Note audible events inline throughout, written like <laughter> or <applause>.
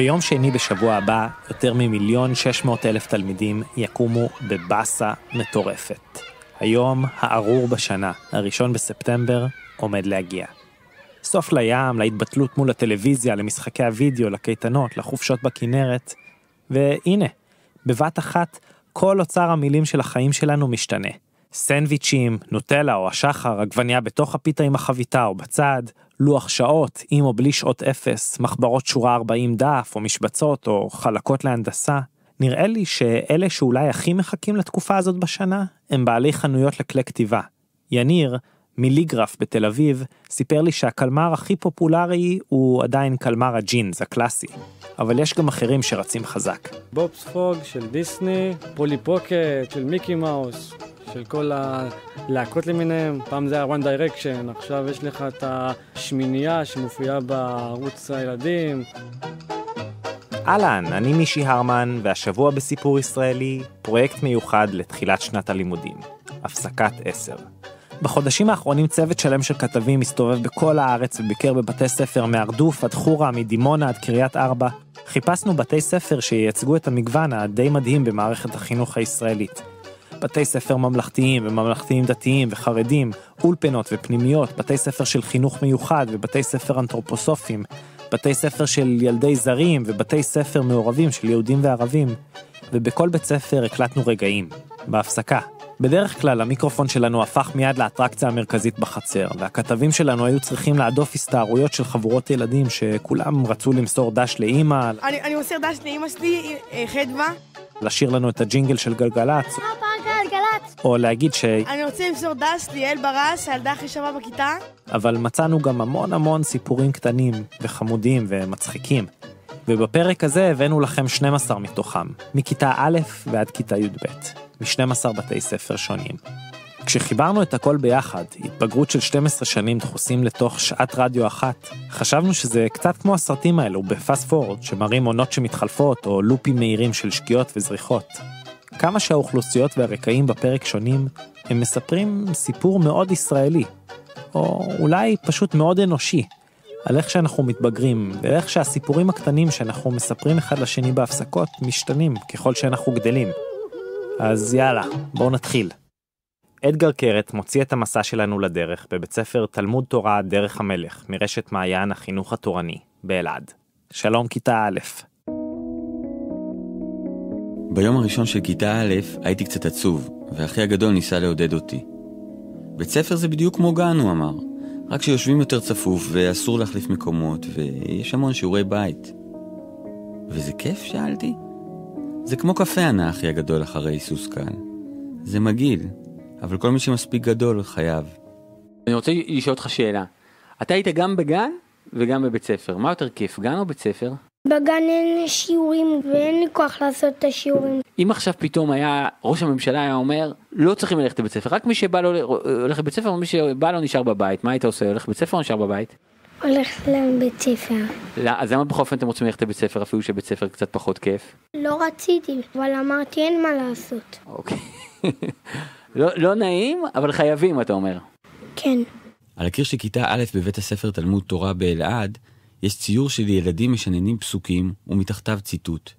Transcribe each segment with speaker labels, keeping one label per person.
Speaker 1: ביום שני בשבוע הבא, יותר ממיליון שש מאות אלף תלמידים יקומו בבאסה מטורפת. היום הארור בשנה, הראשון בספטמבר, עומד להגיע. סוף לים, להתבטלות מול הטלוויזיה, למשחקי הוידאו, לקייטנות, לחופשות בכנרת, והנה, בבת אחת, כל אוצר המילים של החיים שלנו משתנה. סנדוויצ'ים, נוטלה או השחר, עגבניה בתוך הפיתה עם החביתה או בצד, לוח שעות, עם או בלי שעות אפס, מחברות שורה 40 דף, או משבצות, או חלקות להנדסה. נראה לי שאלה שאולי הכי מחכים לתקופה הזאת בשנה, הם בעלי חנויות לכלי כתיבה. יניר, מיליגרף בתל אביב, סיפר לי שהקלמר הכי פופולרי הוא עדיין קלמר הג'ינס הקלאסי, אבל יש גם אחרים שרצים חזק.
Speaker 2: בובס פוג של דיסני, פולי פוקט של מיקי מאוס, של כל הלהקות למיניהם, פעם זה היה one direction, עכשיו יש לך את השמינייה שמופיעה בערוץ הילדים.
Speaker 1: אהלן, אני מישי הרמן, והשבוע בסיפור ישראלי, פרויקט מיוחד לתחילת שנת הלימודים, הפסקת עשר. בחודשים האחרונים צוות שלם של כתבים מסתובב בכל הארץ וביקר בבתי ספר מהרדוף עד חורה, מדימונה עד קריית ארבע. חיפשנו בתי ספר שייצגו את המגוון הדי מדהים במערכת החינוך הישראלית. בתי ספר ממלכתיים וממלכתיים דתיים וחרדים, אולפנות ופנימיות, בתי ספר של חינוך מיוחד ובתי ספר אנתרופוסופיים, בתי ספר של ילדי זרים ובתי ספר מעורבים של יהודים וערבים. ובכל בית ספר הקלטנו רגעים, בהפסקה. בדרך כלל המיקרופון שלנו הפך מיד לאטרקציה המרכזית בחצר, והכתבים שלנו היו צריכים להדוף הסתערויות של חבורות ילדים שכולם רצו למסור דש לאימא.
Speaker 3: אני, אני מוסר דש לאימא שלי, אה, חדווה.
Speaker 1: לשיר לנו את הג'ינגל של גלגלצ.
Speaker 4: גלגלצ.
Speaker 1: או להגיד ש...
Speaker 3: אני רוצה למסור דש ליעל ברס, הילדה הכי שווה בכיתה.
Speaker 1: אבל מצאנו גם המון המון סיפורים קטנים וחמודים ומצחיקים. ובפרק הזה הבאנו לכם 12 מתוכם, מכיתה א' ועד כיתה י"ב, מ-12 בתי ספר שונים. כשחיברנו את הכל ביחד, התבגרות של 12 שנים דחוסים לתוך שעת רדיו אחת, חשבנו שזה קצת כמו הסרטים האלו בפאסט פורד, שמראים עונות שמתחלפות או לופים מהירים של שגיאות וזריחות. כמה שהאוכלוסיות והרקעים בפרק שונים, הם מספרים סיפור מאוד ישראלי, או אולי פשוט מאוד אנושי, על איך שאנחנו מתבגרים, ואיך שהסיפורים הקטנים שאנחנו מספרים אחד לשני בהפסקות משתנים ככל שאנחנו גדלים. אז יאללה, בואו נתחיל. אדגר קרת מוציא את המסע שלנו לדרך בבית ספר תלמוד תורה דרך המלך מרשת מעיין החינוך התורני, באלעד. שלום כיתה א'.
Speaker 5: ביום הראשון של כיתה א' הייתי קצת עצוב, ואחי הגדול ניסה לעודד אותי. בית ספר זה בדיוק כמו גן, הוא אמר. רק שיושבים יותר צפוף ואסור להחליף מקומות, ויש המון שיעורי בית. וזה כיף? שאלתי. זה כמו קפה ענה אחי הגדול אחרי סוס קל. זה מגעיל, אבל כל מי שמספיק גדול חייב.
Speaker 6: אני רוצה לשאול אותך שאלה. אתה היית גם בגן וגם בבית ספר. מה יותר כיף, גן או בית ספר?
Speaker 4: בגן אין שיעורים ואין לי כוח לעשות את השיעורים.
Speaker 6: אם עכשיו פתאום היה, ראש הממשלה היה אומר, לא צריכים ללכת לבית ספר, רק מי שבא לו הולך לבית ספר ומי שבא לו נשאר בבית, מה היית עושה? הולך לבית ספר או נשאר בבית?
Speaker 4: הולך לבית ספר.
Speaker 6: לא, אז למה בכל אופן אתם רוצים ללכת לבית ספר אפילו שבית ספר קצת פחות כיף?
Speaker 4: לא רציתי, אבל אמרתי אין מה לעשות.
Speaker 6: אוקיי. <laughs> לא, לא נעים, אבל חייבים, אתה אומר.
Speaker 4: כן.
Speaker 5: על הקיר של כיתה א' בבית הספר תלמוד תורה באלעד, יש ציור של ילדים משננים פסוקים, ומתחתיו ציטוט: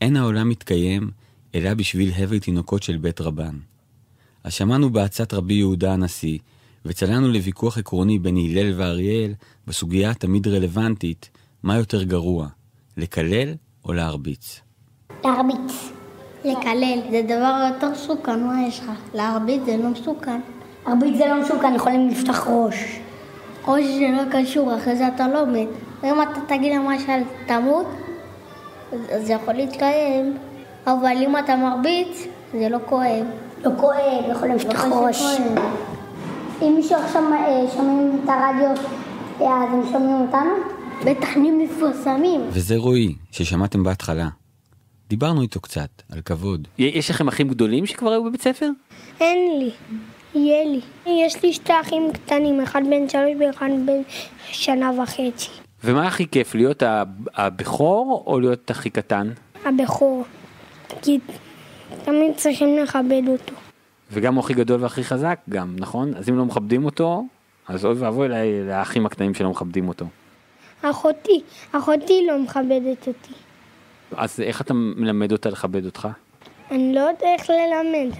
Speaker 5: אין העולם מתקיים, אלא בשביל הבל תינוקות של בית רבן. אז שמענו בעצת רבי יהודה הנשיא, וצללנו לוויכוח עקרוני בין הלל ואריאל בסוגיה התמיד רלוונטית, מה יותר גרוע, לקלל או להרביץ.
Speaker 4: להרביץ. לקלל. זה דבר יותר מסוכן, מה יש לך? להרביץ זה לא מסוכן. להרביץ זה לא מסוכן, יכולים לפתח ראש. ראש זה לא קשור, אחרי זה אתה לא מת. אם אתה תגיד למשל תמות, זה יכול להתקיים. אבל אם אתה מרביץ, זה לא כואב. לא כואב, יכולים לפתח ראש. אם מישהו עכשיו שומעים את הרדיו, אז הם שומעים אותנו? בתכנים מפורסמים.
Speaker 5: וזה רועי, ששמעתם בהתחלה. דיברנו איתו קצת, על כבוד.
Speaker 6: יש לכם אחים גדולים שכבר היו בבית ספר?
Speaker 4: אין לי. יהיה לי. יש לי שתי אחים קטנים, אחד בן שלוש ואחד בן שנה וחצי.
Speaker 6: ומה הכי כיף, להיות הבכור או להיות הכי קטן?
Speaker 4: הבכור. כי תמיד צריכים לכבד אותו.
Speaker 6: וגם הוא הכי גדול והכי חזק גם, נכון? אז אם לא מכבדים אותו, אז אוי ואבוי לאחים הקטנים שלא מכבדים אותו.
Speaker 7: אחותי, אחותי לא מכבדת אותי.
Speaker 6: אז איך אתה מלמד אותה לכבד אותך?
Speaker 7: אני לא יודע איך ללמד.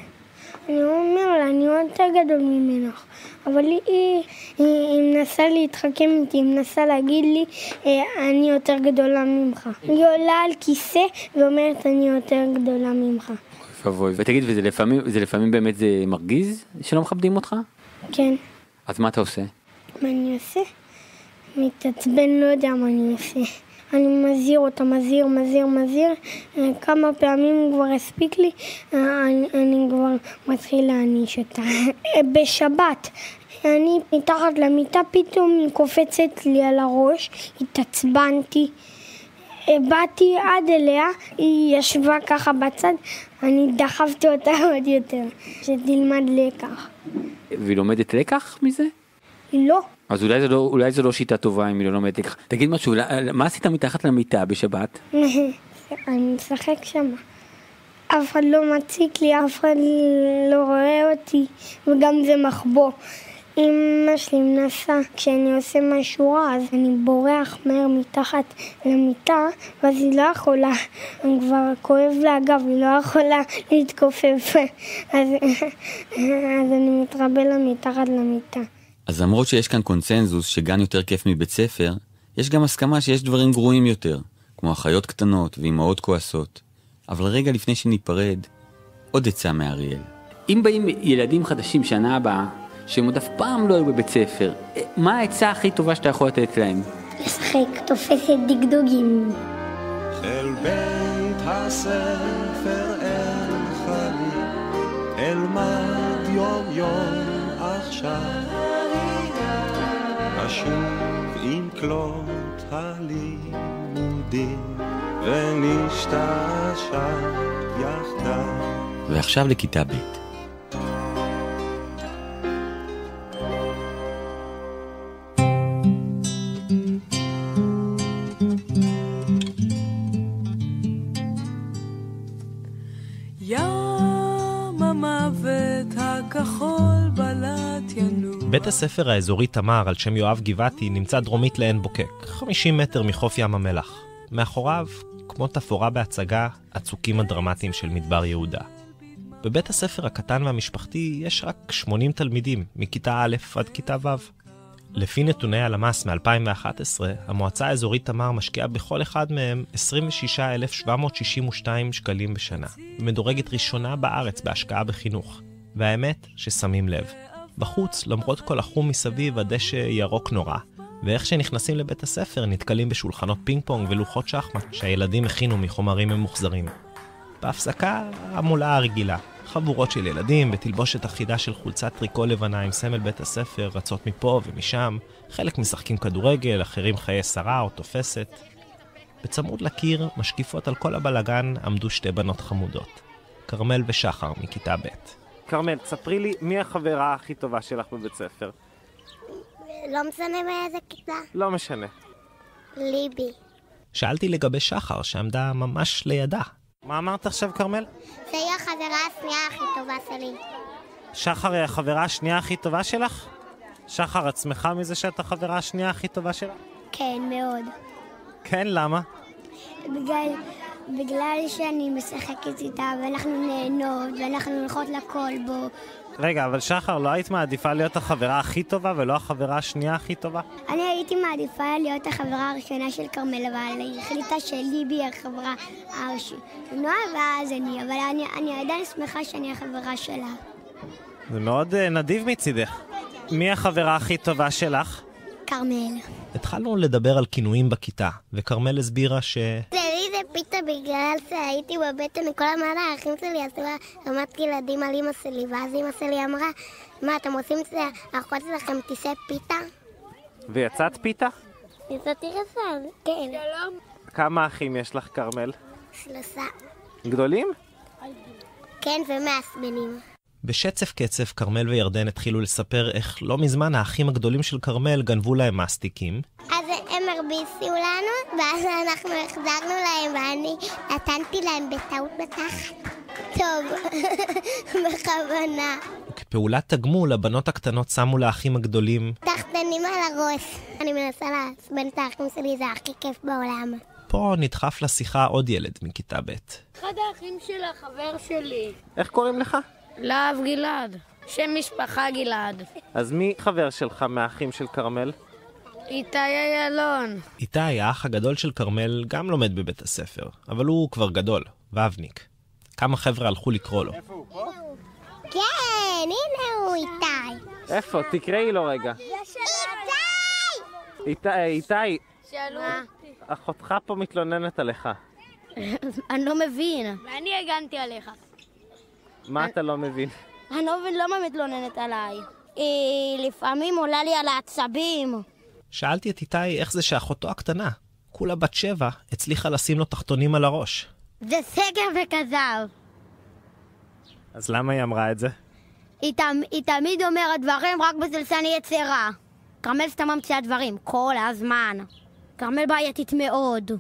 Speaker 7: אני אומר לה, אני יותר גדול ממך. אבל היא, היא, היא, היא מנסה להתחכם איתי, היא מנסה להגיד לי, אה, אני יותר גדולה ממך. היא עולה על כיסא ואומרת, אני יותר גדולה ממך.
Speaker 6: ואבוי. ותגיד, וזה לפעמים, זה לפעמים באמת זה מרגיז שלא מכבדים אותך?
Speaker 7: כן,
Speaker 6: אז מה אתה עושה?
Speaker 7: מה אני עושה? מתעצבן, לא יודע מה אני עושה. אני מזהיר אותה, מזהיר, מזהיר, מזהיר. אה, כמה פעמים כבר הספיק לי, אה, אני, אני כבר מתחיל להעניש אותה. <laughs> אה, בשבת, אני מתחת למיטה, פתאום היא קופצת לי על הראש, התעצבנתי. באתי עד אליה, היא ישבה ככה בצד, אני דחפתי אותה <laughs> עוד יותר, שתלמד לקח.
Speaker 6: והיא לומדת לקח מזה?
Speaker 7: לא,
Speaker 6: אז אולי זה לא, אולי זה לא שיטה טובה אם היא לא לומדת לקח. תגיד משהו, מה עשית מתחת למיטה בשבת? <laughs>
Speaker 7: אני משחק שם. אף אחד לא מציק לי, אף אחד לא רואה אותי, וגם זה מחבוא. אמא שלי מנסה, כשאני עושה משהו רע, אז אני בורח מהר מתחת למיטה, ואז היא לא יכולה, אני כבר כואב לה הגב, היא לא יכולה להתכופף, <laughs> אז, <laughs> אז אני מתרבה לה מתחת למיטה.
Speaker 5: אז למרות שיש כאן קונצנזוס שגן יותר כיף מבית ספר, יש גם הסכמה שיש דברים גרועים יותר, כמו אחיות קטנות ואימהות כועסות. אבל רגע לפני שניפרד, עוד עצה מאריאל.
Speaker 6: אם באים ילדים חדשים שנה הבאה, שהם עוד אף פעם לא היו בבית ספר, אה, מה העצה הכי טובה שאתה יכול לתת להם?
Speaker 7: לשחק, תופסת דגדוגים.
Speaker 8: אל בית הספר אל חלי, אלמד יום יום עכשיו. אשוב עם כלות הלימודים, ונשתעשע יחדיו.
Speaker 5: ועכשיו לכיתה ב'.
Speaker 9: בית הספר האזורי תמר על שם יואב גבעתי נמצא דרומית לעין בוקק, 50 מטר מחוף ים המלח. מאחוריו, כמו תפאורה בהצגה, הצוקים הדרמטיים של מדבר יהודה. בבית הספר הקטן והמשפחתי יש רק 80 תלמידים, מכיתה א' עד כיתה ו'. לפי נתוני הלמ"ס מ-2011, המועצה האזורית תמר משקיעה בכל אחד מהם 26,762 שקלים בשנה, ומדורגת ראשונה בארץ בהשקעה בחינוך. והאמת, ששמים לב. בחוץ, למרות כל החום מסביב, הדשא ירוק נורא, ואיך שנכנסים לבית הספר נתקלים בשולחנות פינג פונג ולוחות שחמט שהילדים הכינו מחומרים ממוחזרים. בהפסקה, המולה הרגילה. חבורות של ילדים בתלבושת אחידה של חולצת טריקו לבנה עם סמל בית הספר רצות מפה ומשם, חלק משחקים כדורגל, אחרים חיי שרה או תופסת. בצמוד לקיר, משקיפות על כל הבלגן, עמדו שתי בנות חמודות. כרמל ושחר מכיתה ב'. כרמל, תספרי לי מי החברה הכי טובה שלך בבית ספר.
Speaker 7: לא משנה מאיזה כיתה.
Speaker 9: לא משנה.
Speaker 7: ליבי.
Speaker 9: שאלתי לגבי שחר, שעמדה ממש לידה. מה אמרת עכשיו, כרמל?
Speaker 7: שהיא החברה השנייה הכי טובה שלי.
Speaker 9: שחר היא החברה השנייה הכי טובה שלך? שחר, את שמחה מזה שאת החברה השנייה הכי טובה שלך?
Speaker 7: כן, מאוד.
Speaker 9: כן, למה?
Speaker 7: בגלל, בגלל שאני משחקת איתה, ואנחנו נהנות, ואנחנו הולכות לכלבו.
Speaker 9: רגע, אבל שחר, לא היית מעדיפה להיות החברה הכי טובה ולא החברה השנייה הכי טובה?
Speaker 7: אני הייתי מעדיפה להיות החברה הראשונה של כרמל, אבל היא החליטה שליבי היא החברה הראשונה, ואז אני, אבל אני, אני עדיין שמחה שאני החברה שלה.
Speaker 9: זה מאוד uh, נדיב מצידך. מי החברה הכי טובה שלך?
Speaker 7: כרמל.
Speaker 9: התחלנו לדבר על כינויים בכיתה, וכרמל הסבירה ש...
Speaker 7: לי זה פיתה בגלל שהייתי בבטן מכל המעלה, האחים שלי עשו רמת ילדים על אמא שלי, ואז אמא שלי אמרה, מה, אתם עושים את זה, האחות שלכם תישא פיתה?
Speaker 9: ויצאת פיתה?
Speaker 7: יצאתי רס"ל, כן. שלום.
Speaker 9: כמה אחים יש לך, כרמל?
Speaker 7: שלושה.
Speaker 9: גדולים?
Speaker 7: כן, ומעצבנים.
Speaker 9: בשצף קצף, כרמל וירדן התחילו לספר איך לא מזמן האחים הגדולים של כרמל גנבו להם מסטיקים,
Speaker 7: אז הם הרביצו לנו, ואז אנחנו החזרנו להם, ואני נתתי להם בטעות בתחת. טוב, <laughs> בכוונה.
Speaker 9: וכפעולת תגמול, הבנות הקטנות שמו לאחים הגדולים
Speaker 7: תחתנים על
Speaker 10: הראש. אני מנסה לעצבן את האחים שלי, זה הכי כיף בעולם.
Speaker 1: פה נדחף לשיחה עוד ילד מכיתה ב'.
Speaker 10: אחד האחים של החבר שלי.
Speaker 1: איך קוראים לך?
Speaker 10: להב גלעד. שם משפחה גלעד.
Speaker 1: אז מי חבר שלך מהאחים של כרמל?
Speaker 10: איתי איילון.
Speaker 1: איתי, האח הגדול של כרמל, גם לומד בבית הספר, אבל הוא כבר גדול, ואבניק. כמה חבר'ה הלכו לקרוא לו.
Speaker 10: כן, הנה הוא איתי.
Speaker 1: איפה? תקראי לו רגע. איתי! איתי,
Speaker 10: שאלו
Speaker 1: אחותך פה מתלוננת עליך. <laughs>
Speaker 10: אני לא מבין. ואני הגנתי עליך.
Speaker 1: מה אתה לא מבין?
Speaker 10: אני לא מבין למה מתלוננת עליי. היא לפעמים עולה לי על העצבים.
Speaker 1: שאלתי את איתי איך זה שאחותו הקטנה, כולה בת שבע, הצליחה לשים לו תחתונים על הראש.
Speaker 10: זה סגר וכזב.
Speaker 1: אז למה היא אמרה את זה?
Speaker 10: היא, תמ- היא תמיד אומרת דברים רק בזלסני יצרה. כרמל סתם ממציאה דברים, כל הזמן. כרמל בעייתית מאוד.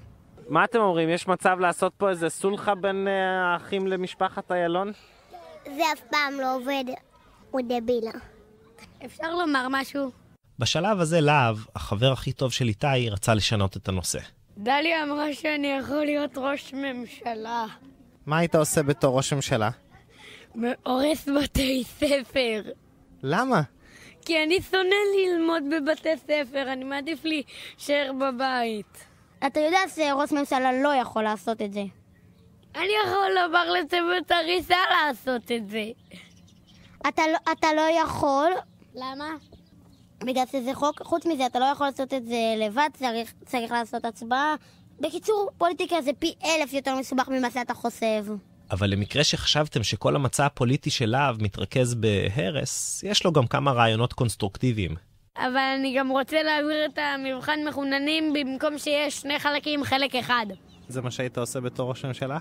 Speaker 1: מה אתם אומרים? יש מצב לעשות פה איזה סולחה בין אה, האחים למשפחת איילון?
Speaker 10: זה אף פעם לא עובד. הוא דבילה. אפשר לומר משהו?
Speaker 1: בשלב הזה להב, החבר הכי טוב של איתי, רצה לשנות את הנושא.
Speaker 10: דליה אמרה שאני יכול להיות ראש ממשלה.
Speaker 1: מה היית עושה בתור ראש ממשלה?
Speaker 10: הורס בתי ספר.
Speaker 1: למה?
Speaker 10: כי אני שונא ללמוד בבתי ספר, אני מעדיף להישאר בבית. אתה יודע שראש ממשלה לא יכול לעשות את זה. אני יכול לומר לצוות הריסה לעשות את זה. אתה, לא- אתה לא יכול. למה? בגלל שזה חוק, חוץ מזה אתה לא יכול לעשות את זה לבד, צריך, צריך לעשות הצבעה. בקיצור, פוליטיקה זה פי אלף יותר מסובך ממה שאתה חושב.
Speaker 1: אבל למקרה שחשבתם שכל המצע הפוליטי של להב מתרכז בהרס, יש לו גם כמה רעיונות קונסטרוקטיביים.
Speaker 10: אבל אני גם רוצה להעביר את המבחן מחוננים במקום שיש שני חלקים, חלק אחד.
Speaker 1: זה מה שהיית עושה בתור ראש ממשלה?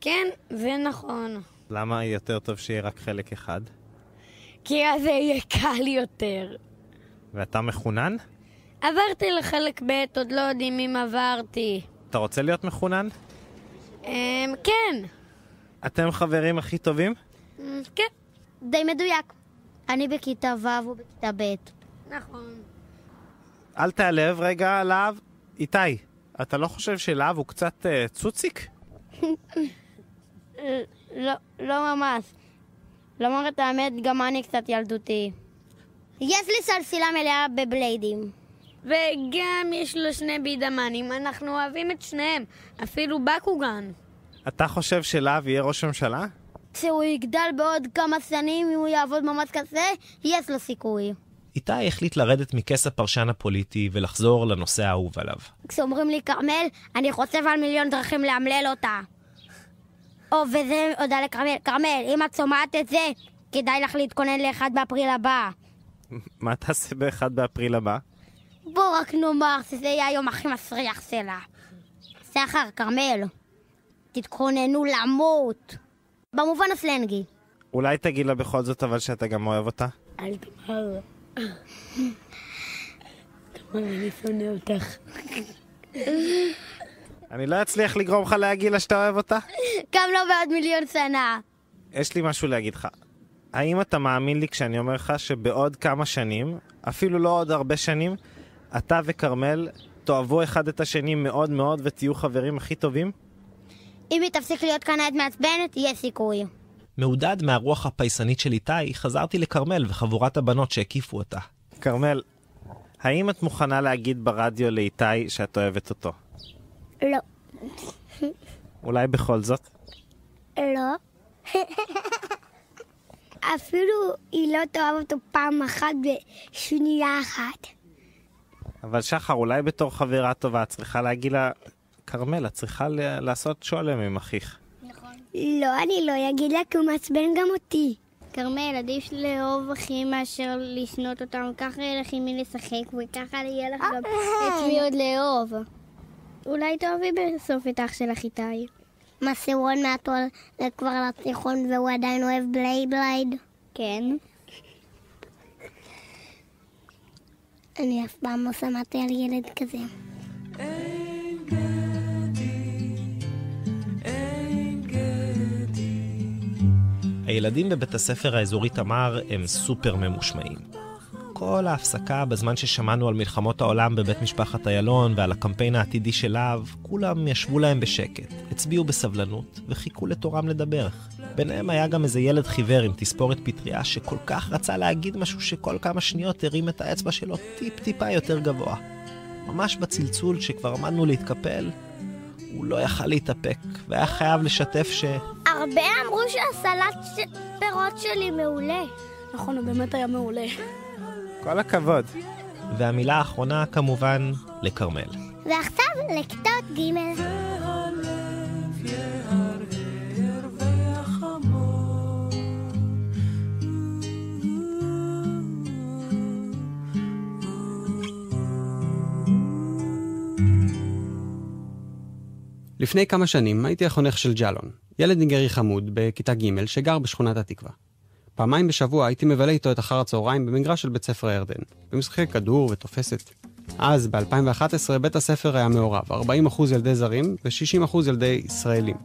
Speaker 10: כן, זה נכון.
Speaker 1: למה יותר טוב שיהיה רק חלק אחד?
Speaker 10: כי אז זה יהיה קל יותר.
Speaker 1: ואתה מחונן?
Speaker 10: עברתי לחלק ב', עוד לא יודעים אם עברתי.
Speaker 1: אתה רוצה להיות מחונן?
Speaker 10: אמ, כן.
Speaker 1: אתם חברים הכי טובים?
Speaker 10: אמ, כן. די מדויק. אני בכיתה ו' ובכיתה ב'. נכון.
Speaker 1: אל תיעלב רגע, להב. איתי, אתה לא חושב שלהב הוא קצת אה, צוציק? <laughs>
Speaker 10: לא, לא ממש. לומר את האמת, גם אני קצת ילדותי. יש לי סלסילה מלאה בבליידים. וגם יש לו שני בידמנים, אנחנו אוהבים את שניהם, אפילו בקוגן.
Speaker 1: אתה חושב שלהב יהיה ראש ממשלה?
Speaker 10: כשהוא יגדל בעוד כמה שנים, אם הוא יעבוד ממש כזה, יש לו סיכוי.
Speaker 1: איתי החליט לרדת מכס הפרשן הפוליטי ולחזור לנושא האהוב עליו.
Speaker 10: כשאומרים לי כרמל, אני חושב על מיליון דרכים לאמלל אותה. או, וזה הודעה לכרמל, כרמל, אם את שומעת את זה, כדאי לך להתכונן לאחד באפריל הבא.
Speaker 1: מה תעשה ב-1 באפריל הבא?
Speaker 10: בוא רק נאמר שזה יהיה היום הכי מסריח שלה. סחר, כרמל, תתכוננו למות. במובן הסלנגי.
Speaker 1: אולי תגיד לה בכל זאת אבל שאתה גם אוהב אותה?
Speaker 10: אל תאמר. תאמר, אני שונא אותך.
Speaker 1: אני לא אצליח לגרום לך להגיד לה שאתה אוהב אותה?
Speaker 10: גם לא בעוד מיליון שנה.
Speaker 1: יש לי משהו להגיד לך. האם אתה מאמין לי כשאני אומר לך שבעוד כמה שנים, אפילו לא עוד הרבה שנים, אתה וכרמל תאהבו אחד את השני מאוד מאוד ותהיו חברים הכי טובים?
Speaker 10: אם היא תפסיק להיות קנאית מעצבנת, יש סיכוי.
Speaker 1: מעודד מהרוח הפייסנית של איתי, חזרתי לכרמל וחבורת הבנות שהקיפו אותה. כרמל, האם את מוכנה להגיד ברדיו לאיתי שאת אוהבת אותו?
Speaker 10: לא.
Speaker 1: אולי בכל זאת?
Speaker 10: לא. <laughs> אפילו היא לא תאהב אותו פעם אחת בשנייה אחת.
Speaker 1: אבל שחר, אולי בתור חברה טובה את צריכה להגיד לה, כרמל, את צריכה ל- לעשות שולם עם אחיך.
Speaker 10: לא, אני לא אגיד לה כי הוא מעצבן גם אותי. כרמל, עדיף לאהוב אחים מאשר לשנות אותם, ככה יהיה לך עם מי לשחק וככה יהיה לך גם את מי עוד לאהוב. אולי תאהבי בסוף את אח שלך איתי. מה סירון מעט כבר לתיכון והוא עדיין אוהב בלייד בלייד? כן. אני אף פעם לא שמעתי על ילד כזה.
Speaker 1: הילדים בבית הספר האזורי תמר הם סופר ממושמעים. כל ההפסקה, בזמן ששמענו על מלחמות העולם בבית משפחת איילון ועל הקמפיין העתידי של להב, כולם ישבו להם בשקט, הצביעו בסבלנות וחיכו לתורם לדבר. ביניהם היה גם איזה ילד חיוור עם תספורת פטריה שכל כך רצה להגיד משהו שכל כמה שניות הרים את האצבע שלו טיפ-טיפה יותר גבוה. ממש בצלצול שכבר עמדנו להתקפל, הוא לא יכל להתאפק, והיה חייב לשתף ש...
Speaker 4: הרבה אמרו שהסלט ש... פירות שלי מעולה.
Speaker 11: נכון, הוא באמת היה מעולה.
Speaker 12: כל הכבוד.
Speaker 1: והמילה האחרונה כמובן לכרמל.
Speaker 4: ועכשיו לכיתות ג'.
Speaker 13: לפני כמה שנים הייתי החונך של ג'לון, ילד ניגרי חמוד בכיתה ג' שגר בשכונת התקווה. פעמיים בשבוע הייתי מבלה איתו את אחר הצהריים במגרש של בית ספר הירדן, במשחקי כדור ותופסת. אז, ב-2011, בית הספר היה מעורב, 40% ילדי זרים ו-60% ילדי ישראלים.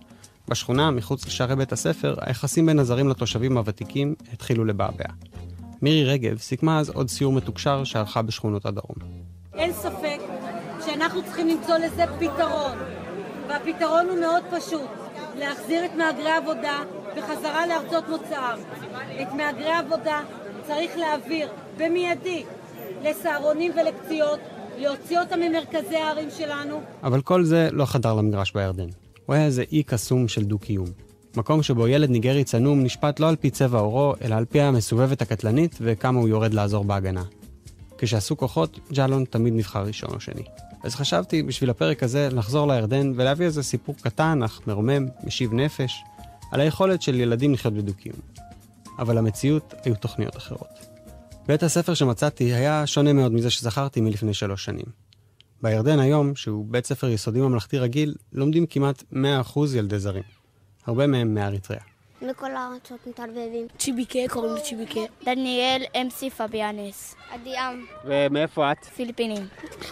Speaker 13: בשכונה, מחוץ לשערי בית הספר, היחסים בין הזרים לתושבים הוותיקים התחילו לבעבע. מירי רגב סיכמה אז עוד סיור מתוקשר שערכה בשכונות הדרום.
Speaker 14: אין ספק שאנחנו צריכים למצוא לזה פתרון. והפתרון הוא מאוד פשוט, להחזיר את מהגרי העבודה בחזרה לארצות מוצאם. את מהגרי העבודה צריך להעביר במיידי לסהרונים ולקציעות, להוציא אותם ממרכזי הערים שלנו.
Speaker 13: אבל כל זה לא חדר למגרש בירדן. הוא היה איזה אי קסום של דו-קיום. מקום שבו ילד ניגרי צנום נשפט לא על פי צבע עורו, אלא על פי המסובבת הקטלנית וכמה הוא יורד לעזור בהגנה. כשעשו כוחות, ג'לון תמיד נבחר ראשון או שני. אז חשבתי, בשביל הפרק הזה, לחזור לירדן ולהביא איזה סיפור קטן אך מרומם, משיב נפש, על היכולת של ילדים לחיות בדו-קיום. אבל המציאות היו תוכניות אחרות. בית הספר שמצאתי היה שונה מאוד מזה שזכרתי מלפני שלוש שנים. בירדן היום, שהוא בית ספר יסודי ממלכתי רגיל, לומדים כמעט 100% ילדי זרים. הרבה מהם מאריתריאה.
Speaker 4: מכל הארצות מתערבבים.
Speaker 11: צ'יביקה, קוראים לו צ'יביקה.
Speaker 4: דניאל אמסי פביאנס. עדיאם.
Speaker 15: ומאיפה את?
Speaker 4: פיליפינים.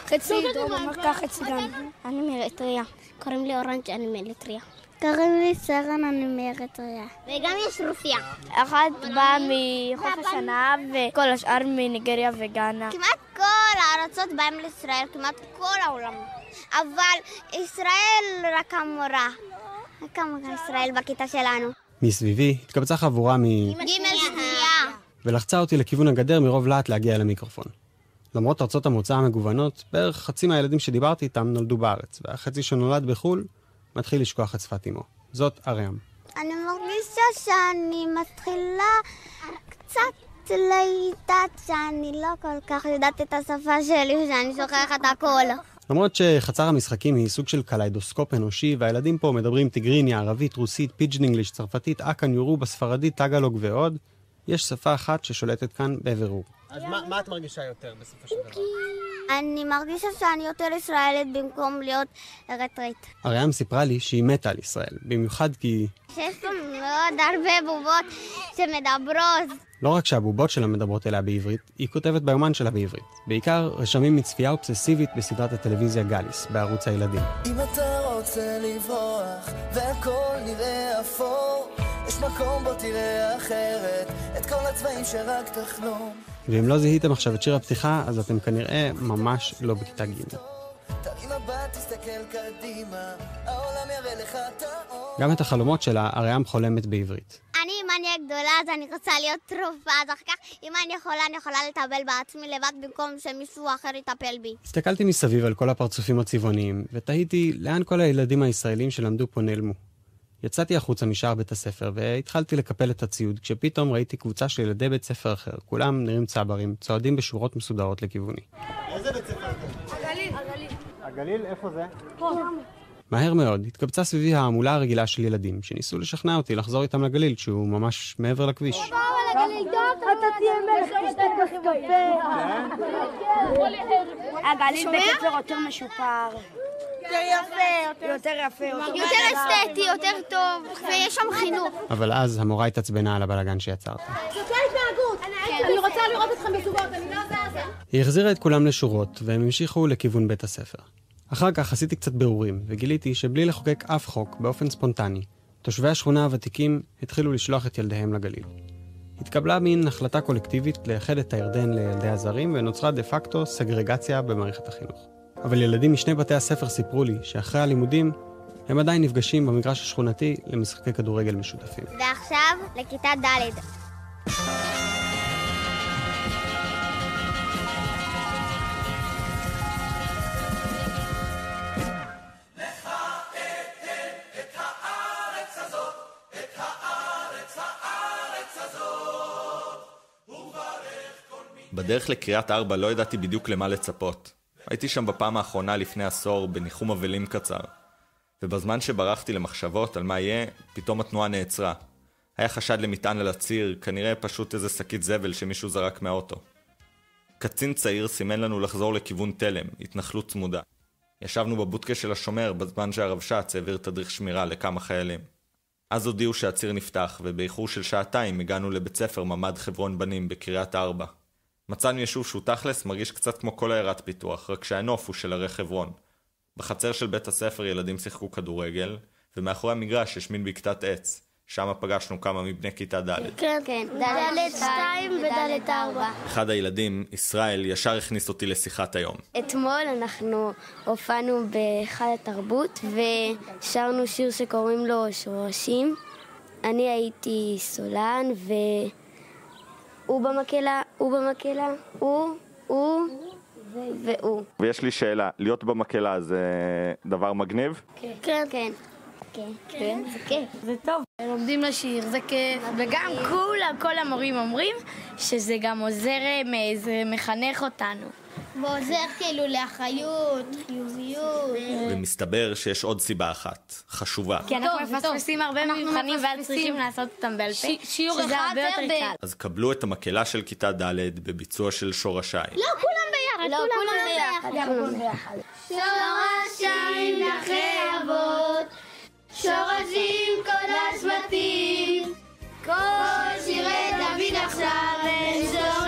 Speaker 4: חצי דרום אמריקה, חצי גם. אני מאריתריאה. קוראים לי אורנג', אני מאריתריאה. קוראים לי סרן, אני מאריתריאה. וגם יש רוסיה. אחד בא מחוף השנה וכל השאר מניגריה וגאנה. כמעט כל הארצות באים לישראל, כמעט כל העולם. אבל ישראל רק המורה. רק המורה ישראל בכיתה שלנו.
Speaker 13: מסביבי התקבצה חבורה מ...
Speaker 4: רגע שנייה.
Speaker 13: ולחצה אותי לכיוון הגדר מרוב להט להגיע למיקרופון. למרות ארצות המוצא המגוונות, בערך חצי מהילדים שדיברתי איתם נולדו בארץ, והחצי שנולד בחו"ל מתחיל לשכוח את שפת אמו. זאת אריאם.
Speaker 4: אני מרגישה שאני מתחילה קצת לדעת שאני לא כל כך יודעת את השפה שלי ושאני שוכחת הכל.
Speaker 13: למרות שחצר המשחקים היא סוג של קליידוסקופ אנושי, והילדים פה מדברים טיגריניה, ערבית, רוסית, Pidgin English, צרפתית, אקן, יורובה, ספרדית, טאגלוג ועוד, יש שפה אחת ששולטת כאן בבירור.
Speaker 12: אז מה, מה את מרגישה יותר בסופו של דבר?
Speaker 4: אני מרגישה שאני יותר ישראלית במקום להיות אריתראית.
Speaker 13: אריאם סיפרה לי שהיא מתה על ישראל, במיוחד כי
Speaker 4: שיש פה מאוד הרבה בובות שמדברות.
Speaker 13: לא רק שהבובות שלה מדברות אליה בעברית, היא כותבת ביומן שלה בעברית. בעיקר רשמים מצפייה אובססיבית בסדרת הטלוויזיה גאליס, בערוץ הילדים.
Speaker 16: אם אתה רוצה לברוח והכל נראה אפור יש מקום בו תראה אחרת את כל הצבעים שרק תחלום
Speaker 13: ואם לא זיהיתם עכשיו את שיר הפתיחה, אז אתם כנראה ממש לא בכיתה ג'. גם את החלומות שלה, אריאם חולמת בעברית.
Speaker 4: אני, אם אני אהיה גדולה, אז אני רוצה להיות תרופה, אז אחר כך, אם אני יכולה, אני יכולה לטפל בעצמי לבד במקום שמישהו אחר יטפל בי.
Speaker 13: הסתכלתי מסביב על כל הפרצופים הצבעוניים, ותהיתי לאן כל הילדים הישראלים שלמדו פה נעלמו. יצאתי החוצה משער בית הספר, והתחלתי לקפל את הציוד, כשפתאום ראיתי קבוצה של ילדי בית ספר אחר, כולם נראים צברים, צועדים בשורות מסודרות לכיווני.
Speaker 12: איזה בית ספר אתה?
Speaker 11: הגליל. הגליל.
Speaker 12: הגליל, איפה זה?
Speaker 11: פה.
Speaker 13: מהר מאוד התקבצה סביבי ההמולה הרגילה של ילדים, שניסו לשכנע אותי לחזור איתם לגליל, שהוא ממש מעבר לכביש.
Speaker 4: אתה תהיה מלך תשתה כוס קפה. הגליל בית ספר יותר משופר. יותר יפה, יותר יפה. יותר אסתטי, יותר טוב, ויש שם חינוך.
Speaker 13: אבל אז המורה התעצבנה על הבלאגן שיצרתי.
Speaker 11: זאת לא התנהגות. אני רוצה לראות אתכם בזוגות, אני לא זזה.
Speaker 13: היא החזירה את כולם לשורות, והם המשיכו לכיוון בית הספר. אחר כך עשיתי קצת בירורים, וגיליתי שבלי לחוקק אף חוק באופן ספונטני, תושבי השכונה הוותיקים התחילו לשלוח את ילדיהם לגליל. התקבלה מין החלטה קולקטיבית לייחד את הירדן לילדי הזרים, ונוצרה דה פקטו סגרגציה במערכת החינוך. אבל ילדים משני בתי הספר סיפרו לי שאחרי הלימודים, הם עדיין נפגשים במגרש השכונתי למשחקי כדורגל משותפים.
Speaker 10: ועכשיו לכיתה ד'.
Speaker 17: בדרך לקריית ארבע לא ידעתי בדיוק למה לצפות. הייתי שם בפעם האחרונה לפני עשור, בניחום אבלים קצר. ובזמן שברחתי למחשבות על מה יהיה, פתאום התנועה נעצרה. היה חשד למטען על הציר, כנראה פשוט איזה שקית זבל שמישהו זרק מהאוטו. קצין צעיר סימן לנו לחזור לכיוון תלם, התנחלות צמודה. ישבנו בבודקה של השומר בזמן שהרבש"ץ העביר תדריך שמירה לכמה חיילים. אז הודיעו שהציר נפתח, ובאיחור של שעתיים הגענו לבית ספר ממ"ד חברון בנים בקריית ארבע. מצאנו יישוב שהוא תכלס מרגיש קצת כמו כל עיירת פיתוח, רק שהנוף הוא של הרי חברון. בחצר של בית הספר ילדים שיחקו כדורגל, ומאחורי המגרש יש מין בקתת עץ. שם פגשנו כמה מבני כיתה ד'.
Speaker 10: כן, כן, ד' 2 וד' 4.
Speaker 17: אחד הילדים, ישראל, ישר הכניס אותי לשיחת היום.
Speaker 10: אתמול אנחנו הופענו בהיכל התרבות ושרנו שיר שקוראים לו שורשים. אני הייתי סולן והוא במקהלה, הוא במקהלה, הוא, הוא והוא.
Speaker 17: ויש לי שאלה, להיות במקהלה זה דבר מגניב?
Speaker 10: כן. כן. כן. כן, זה כיף.
Speaker 18: זה טוב. לומדים לשיר, זה כיף. וגם כולם, כל המורים אומרים שזה גם עוזר, אה, זה מחנך אותנו.
Speaker 10: ועוזר כאילו לאחריות, חיוביות.
Speaker 17: ומסתבר שיש עוד סיבה אחת, חשובה.
Speaker 18: כי אנחנו מפספסים הרבה מבחנים ואז צריכים לעשות אותם בעל פה,
Speaker 10: שיעור אחד
Speaker 18: הרבה יותר
Speaker 10: ב-
Speaker 18: קל.
Speaker 17: אז קבלו את המקהלה של כיתה ד' בביצוע של שורשיי.
Speaker 10: לא, כולם ביחד,
Speaker 18: לא,
Speaker 10: כולם ביחד. שורשיים דרכי אבות, שורשים כל השבטים, כל שירי דוד עכשיו הם שורשים.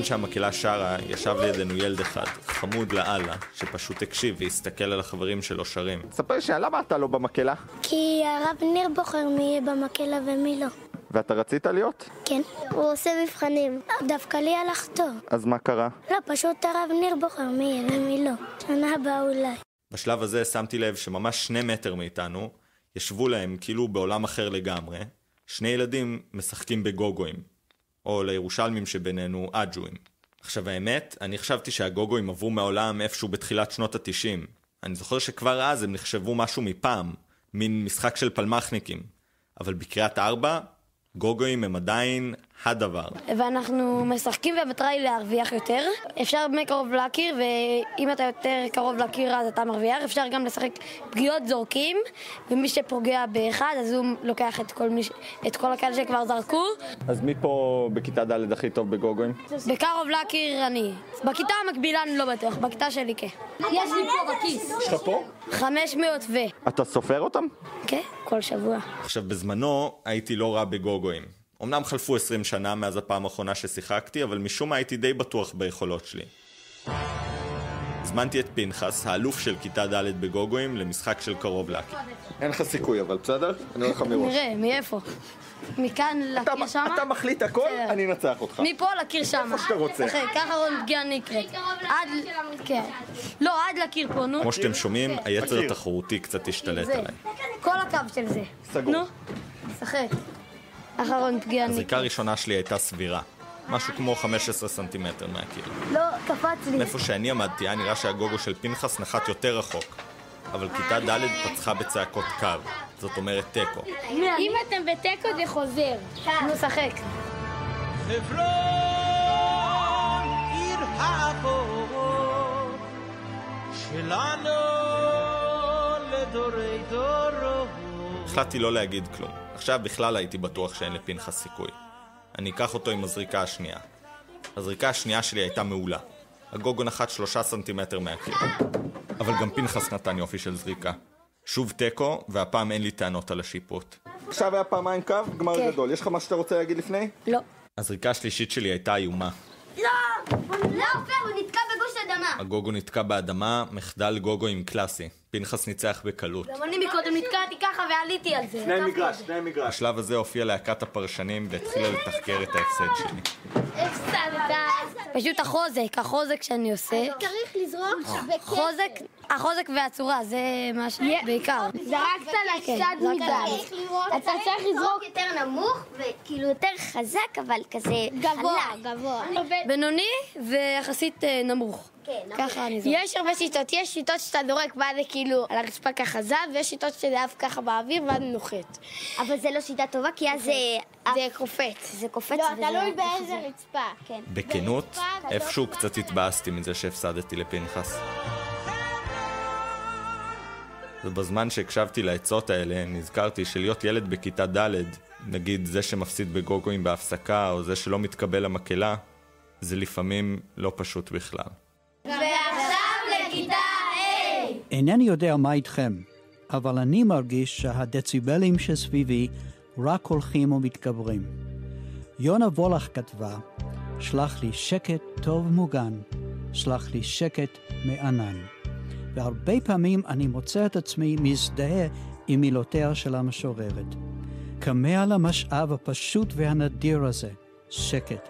Speaker 17: בזמן שהמקהלה שרה, ישב לידינו ילד אחד, חמוד לאללה, שפשוט הקשיב והסתכל על החברים שלו שרים. ספר שנייה, למה אתה לא במקהלה?
Speaker 10: כי הרב ניר בוחר מי יהיה במקהלה ומי לא.
Speaker 17: ואתה רצית להיות?
Speaker 10: כן, הוא עושה מבחנים. דווקא לי הלך טוב.
Speaker 17: אז מה קרה?
Speaker 10: לא, פשוט הרב ניר בוחר מי יהיה ומי לא. שנה הבאה אולי.
Speaker 17: בשלב הזה שמתי לב שממש שני מטר מאיתנו, ישבו להם כאילו בעולם אחר לגמרי, שני ילדים משחקים בגוגואים. או לירושלמים שבינינו, אג'ואים. עכשיו האמת, אני חשבתי שהגוגואים עברו מהעולם איפשהו בתחילת שנות התשעים. אני זוכר שכבר אז הם נחשבו משהו מפעם, מין משחק של פלמחניקים. אבל בקריית ארבע, גוגואים הם עדיין הדבר.
Speaker 18: ואנחנו משחקים והמטרה היא להרוויח יותר. אפשר מקרוב להכיר, ואם אתה יותר קרוב להכיר אז אתה מרוויח. אפשר גם לשחק פגיעות זורקים, ומי שפוגע באחד אז הוא לוקח את כל, מי, את כל הקהל שכבר זרקו.
Speaker 17: אז מי פה בכיתה ד' הכי טוב בגוגואים?
Speaker 18: בקרוב להכיר אני. בכיתה המקבילה אני לא בטוח, בכיתה שלי כן. יש לי פה בכיס.
Speaker 17: יש לך פה?
Speaker 18: 500 ו...
Speaker 17: אתה סופר אותם?
Speaker 18: כן, כל שבוע.
Speaker 17: עכשיו, בזמנו הייתי לא רע בגוגואים. אמנם חלפו 20 שנה מאז הפעם האחרונה ששיחקתי, אבל משום מה הייתי די בטוח ביכולות שלי. הזמנתי את פנחס, האלוף של כיתה ד' בגוגואים, למשחק של קרוב להקי. אין לך סיכוי, אבל בסדר? אני אומר לך מראש.
Speaker 18: נראה, מאיפה? מכאן לקיר שמה?
Speaker 17: אתה מחליט הכל. אני אנצח אותך.
Speaker 18: מפה לקיר שמה.
Speaker 17: איפה שאתה רוצה.
Speaker 18: אחי, ככה רון פגיעה נקראת. עד... כן. לא, עד לקיר פה, נו.
Speaker 17: כמו שאתם שומעים, היצר
Speaker 18: לקיר.
Speaker 17: התחרותי קצת השתלט. עליי.
Speaker 18: כל הקו של זה.
Speaker 17: סגור.
Speaker 18: נו, שחק. אחרון פגיעה נקראת.
Speaker 17: הזריקה הראשונה שלי הייתה סבירה. משהו כמו 15 סנטימטר מהקיר.
Speaker 18: לא, קפץ לי.
Speaker 17: מאיפה שאני עמדתי היה נראה שהגוגו של פנחס נחת יותר רחוק. אבל כיתה ד' פצחה בצעקות קו, זאת אומרת תיקו.
Speaker 18: אם אתם בתיקו זה חוזר. נו, שחק.
Speaker 19: חברון, עיר האבות, שלנו לדורי דורות.
Speaker 17: החלטתי לא להגיד כלום. עכשיו בכלל הייתי בטוח שאין לפנחס סיכוי. אני אקח אותו עם הזריקה השנייה. הזריקה השנייה שלי הייתה מעולה. הגוגו נחת שלושה סנטימטר מהקיר. אבל גם פנחס נתן יופי של זריקה. שוב תיקו, והפעם אין לי טענות על השיפוט. עכשיו היה פעמיים קו, גמר
Speaker 18: כן.
Speaker 17: גדול. יש לך מה שאתה רוצה להגיד לפני?
Speaker 18: לא.
Speaker 17: הזריקה השלישית שלי הייתה איומה.
Speaker 7: לא! לא פייר, הוא נתקע בגוש אדמה.
Speaker 17: הגוגו נתקע באדמה, מחדל גוגואים קלאסי. פנחס ניצח בקלות.
Speaker 20: גם אני מקודם נתקעתי ככה ועליתי על זה.
Speaker 17: שני מגרש. בשלב הזה הופיעה להקת הפרשנים והתחילה לתחקר את ההפסד שלי.
Speaker 20: הפסדת. פשוט החוזק, החוזק שאני עושה.
Speaker 7: צריך לזרוק בכסף.
Speaker 20: חוזק, החוזק והצורה, זה מה ש... בעיקר.
Speaker 7: זרקת
Speaker 20: כן,
Speaker 7: לצד
Speaker 20: זרקתי
Speaker 7: מדי. אתה צריך לזרוק יותר נמוך וכאילו יותר חזק, אבל כזה
Speaker 20: גבוה,
Speaker 7: גבוה.
Speaker 20: בינוני ויחסית אה, נמוך. ככה אני זורק.
Speaker 7: יש הרבה שיטות, יש שיטות שאתה זורק ואז זה כאילו על הרצפה ככה זז, ויש שיטות שזה עף ככה באוויר ואז נוחת. אבל זה לא שיטה טובה, כי אז זה... זה קופץ. זה קופץ. לא, תלוי באיזה רצפה. כן.
Speaker 17: בכנות, איפשהו קצת התבאסתי מזה שהפסדתי לפנחס. ובזמן שהקשבתי לעצות האלה, נזכרתי שלהיות ילד בכיתה ד', נגיד זה שמפסיד בגוגואים בהפסקה, או זה שלא מתקבל למקהלה, זה לפעמים לא פשוט בכלל.
Speaker 21: אינני יודע מה איתכם, אבל אני מרגיש שהדציבלים שסביבי רק הולכים ומתגברים. יונה וולך כתבה, שלח לי שקט טוב מוגן, שלח לי שקט מענן. והרבה פעמים אני מוצא את עצמי מזדהה עם מילותיה של המשוררת. כמה על המשאב הפשוט והנדיר הזה, שקט.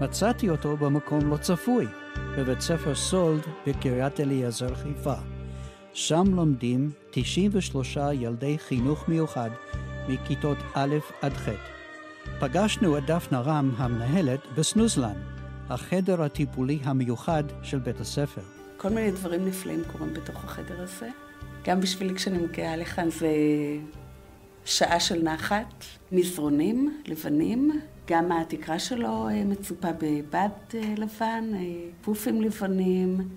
Speaker 21: מצאתי אותו במקום לא צפוי, בבית ספר סולד בקריית אליעזר חיפה. שם לומדים 93 ילדי חינוך מיוחד מכיתות א' עד ח'. פגשנו את דפנה רם, המנהלת, בסנוזלן, החדר הטיפולי המיוחד של בית הספר.
Speaker 22: כל מיני דברים נפלאים קורים בתוך החדר הזה. גם בשבילי כשאני מגיעה לכאן זה שעה של נחת, מזרונים לבנים, גם התקרה שלו אה, מצופה בבד אה, לבן, אה, פופים לבנים,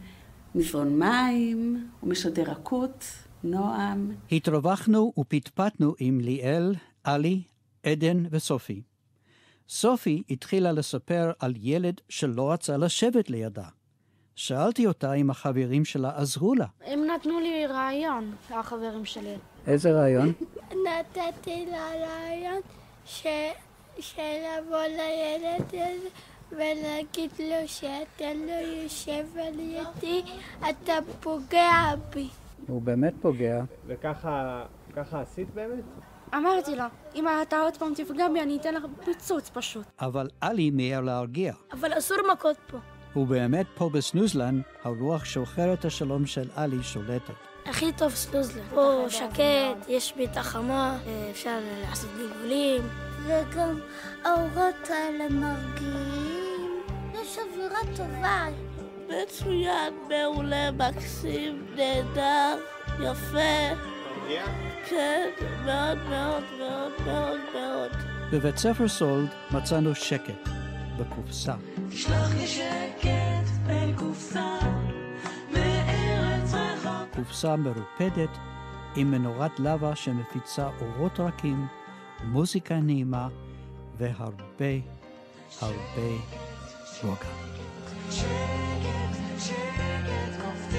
Speaker 22: מזרון מים, הוא משדר רכות, נועם.
Speaker 21: התרווחנו ופטפטנו עם ליאל, עלי, עדן וסופי. סופי התחילה לספר על ילד שלא רצה לשבת לידה. שאלתי אותה אם החברים שלה עזרו לה.
Speaker 7: הם נתנו לי רעיון, החברים שלי.
Speaker 21: איזה רעיון? <laughs>
Speaker 7: נתתי לה רעיון ש... שלבוא לילד הזה ולהגיד לו שאתה לא יושב על ידי, אתה פוגע בי.
Speaker 21: הוא באמת פוגע.
Speaker 2: וככה ככה עשית באמת?
Speaker 7: אמרתי לה, אם אתה עוד פעם תפגע בי, אני אתן לך פיצוץ פשוט.
Speaker 21: אבל עלי מיהר להרגיע.
Speaker 7: אבל אסור מכות פה.
Speaker 21: ובאמת פה בסנוזלן, הרוח שוחרת השלום של עלי שולטת.
Speaker 7: הכי טוב סנוזלן. פה שקט, יש ביטה חמה, אפשר לעשות גלגולים. וגם האורות האלה מרגיעים. יש אווירה טובה. מצוין, מעולה, מקסים, נהדר, יפה. כן, מאוד מאוד מאוד מאוד מאוד.
Speaker 21: בבית ספר סולד מצאנו שקט, בקופסה.
Speaker 23: תשלח לי שקט בין קופסה מארץ רחוק.
Speaker 21: קופסה מרופדת עם מנורת לבה שמפיצה אורות רכים, מוזיקה נעימה והרבה הרבה רוגע.
Speaker 23: שקט, שקט קופתי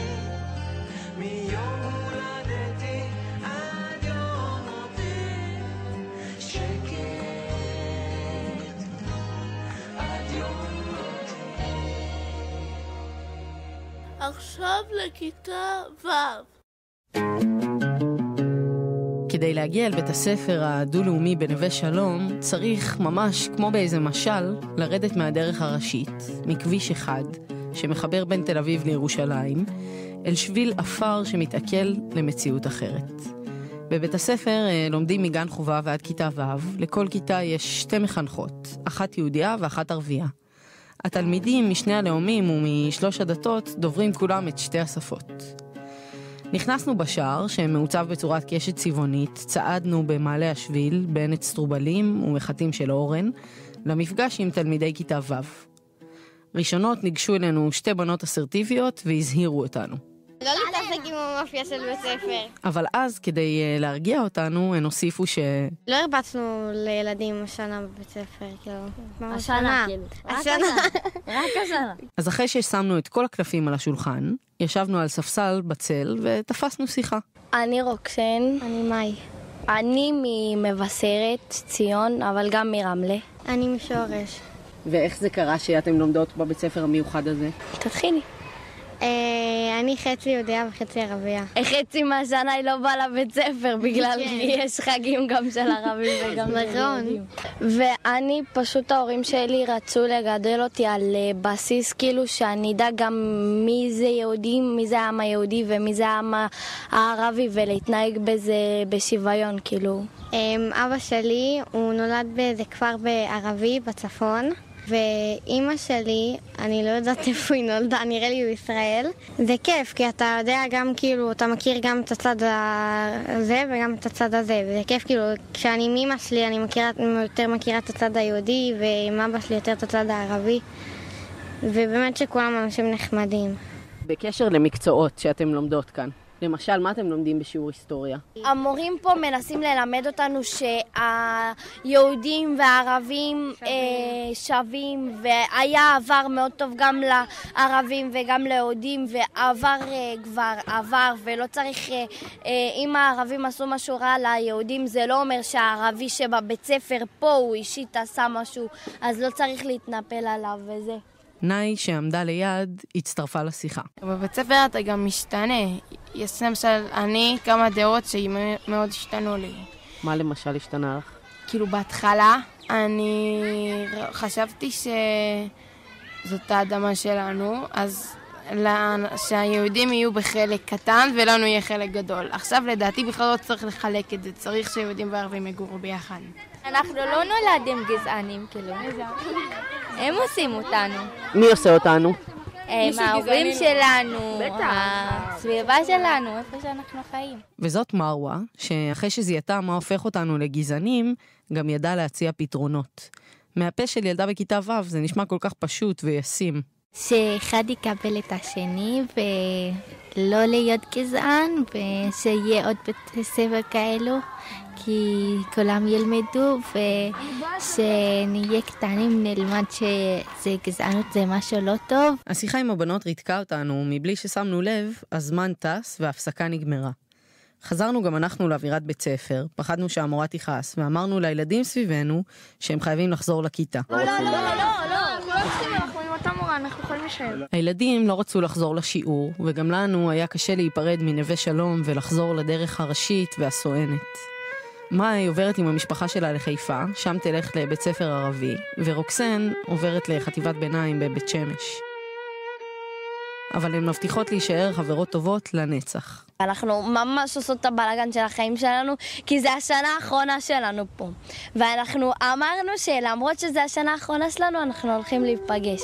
Speaker 23: מיום הולדתי עד יום מותי שקט עד יום מותי
Speaker 7: עכשיו לכיתה ו'.
Speaker 24: כדי להגיע אל בית הספר הדו-לאומי בנווה שלום, צריך ממש כמו באיזה משל, לרדת מהדרך הראשית, מכביש אחד, שמחבר בין תל אביב לירושלים, אל שביל עפר שמתעכל למציאות אחרת. בבית הספר אה, לומדים מגן חובה ועד כיתה ו', לכל כיתה יש שתי מחנכות, אחת יהודייה ואחת ערבייה. התלמידים משני הלאומים ומשלוש הדתות דוברים כולם את שתי השפות. נכנסנו בשער, שמעוצב בצורת קשת צבעונית, צעדנו במעלה השביל, בין אצטרובלים ומחטים של אורן, למפגש עם תלמידי כיתה ו'. ראשונות ניגשו אלינו שתי בנות אסרטיביות והזהירו אותנו.
Speaker 7: לא להתעסק עם המאפיה של בית ספר.
Speaker 24: אבל אז, כדי אה, להרגיע אותנו, הן הוסיפו ש...
Speaker 7: לא הרבצנו לילדים השנה בבית ספר, כאילו.
Speaker 20: השנה, כאילו.
Speaker 7: השנה. <laughs>
Speaker 20: רק השנה.
Speaker 24: אז אחרי ששמנו את כל הקלפים על השולחן, ישבנו על ספסל בצל ותפסנו שיחה.
Speaker 7: אני רוקסן. אני מאי. אני ממבשרת, ציון, אבל גם מרמלה. אני משורש.
Speaker 24: ואיך זה קרה שאתם לומדות בבית ספר המיוחד הזה?
Speaker 7: תתחילי. אה, אני חצי יהודיה וחצי ערבייה.
Speaker 20: חצי מהשנה היא לא באה לבית ספר בגלל
Speaker 7: כן.
Speaker 20: יש חגים גם של ערבים וגם של
Speaker 7: נכון.
Speaker 20: יהודים. ואני, פשוט ההורים שלי רצו לגדל אותי על אה, בסיס כאילו שאני אדע גם מי זה יהודי, מי זה העם היהודי ומי זה העם הערבי ולהתנהג בזה בשוויון כאילו.
Speaker 7: אמ, אבא שלי, הוא נולד באיזה כפר בערבי בצפון. ואימא שלי, אני לא יודעת איפה היא נולדה, נראה לי בישראל. זה כיף, כי אתה יודע גם כאילו, אתה מכיר גם את הצד הזה וגם את הצד הזה, וזה כיף כאילו, כשאני עם אימא שלי, אני מכירה, יותר מכירה את הצד היהודי, ועם אבא שלי יותר את הצד הערבי. ובאמת שכולם אנשים נחמדים.
Speaker 24: בקשר למקצועות שאתם לומדות כאן. למשל, מה אתם לומדים בשיעור היסטוריה?
Speaker 20: המורים פה מנסים ללמד אותנו שהיהודים והערבים שווים. אה, שווים והיה עבר מאוד טוב גם לערבים וגם ליהודים ועבר אה, כבר עבר ולא צריך, אה, אם הערבים עשו משהו רע ליהודים זה לא אומר שהערבי שבבית ספר פה הוא אישית עשה משהו אז לא צריך להתנפל עליו וזה.
Speaker 24: נאי, שעמדה ליד, הצטרפה לשיחה.
Speaker 25: בבית ספר אתה גם משתנה. יש למשל, אני, כמה דעות שמאוד השתנו לי.
Speaker 24: מה למשל השתנה לך?
Speaker 25: כאילו בהתחלה, אני חשבתי שזאת האדמה שלנו, אז שהיהודים יהיו בחלק קטן ולנו יהיה חלק גדול. עכשיו לדעתי בכלל לא צריך לחלק את זה, צריך שיהודים וערבים יגורו ביחד.
Speaker 20: אנחנו לא נולדים גזענים, כאילו. הם עושים אותנו.
Speaker 24: מי עושה אותנו?
Speaker 20: הם ההורים שלנו, הסביבה שלנו, איפה שאנחנו חיים.
Speaker 24: וזאת מרווה, שאחרי שזיהתה מה הופך אותנו לגזענים, גם ידעה להציע פתרונות. מהפה של ילדה בכיתה ו' זה נשמע כל כך פשוט וישים.
Speaker 7: שאחד יקבל את השני ולא להיות גזען ושיהיה עוד בתי ספר כאלו כי כולם ילמדו ושנהיה קטנים נלמד שגזענות זה משהו לא טוב.
Speaker 24: השיחה עם הבנות ריתקה אותנו מבלי ששמנו לב, הזמן טס וההפסקה נגמרה. חזרנו גם אנחנו לאווירת בית ספר, פחדנו שהמורה תכעס, ואמרנו לילדים סביבנו שהם חייבים לחזור לכיתה.
Speaker 20: לא, לא, לא, לא, לא, לא צריכים, אנחנו עם אותה מורה, אנחנו יכולים להישאר.
Speaker 24: הילדים לא רצו לחזור לשיעור, וגם לנו היה קשה להיפרד מנווה שלום ולחזור לדרך הראשית והסואנת. מאי עוברת עם המשפחה שלה לחיפה, שם תלך לבית ספר ערבי, ורוקסן עוברת לחטיבת ביניים בבית שמש. אבל הן מבטיחות להישאר חברות טובות לנצח.
Speaker 20: אנחנו ממש עושות את הבלאגן של החיים שלנו, כי זה השנה האחרונה שלנו פה. ואנחנו אמרנו שלמרות שזה השנה האחרונה שלנו, אנחנו הולכים להיפגש.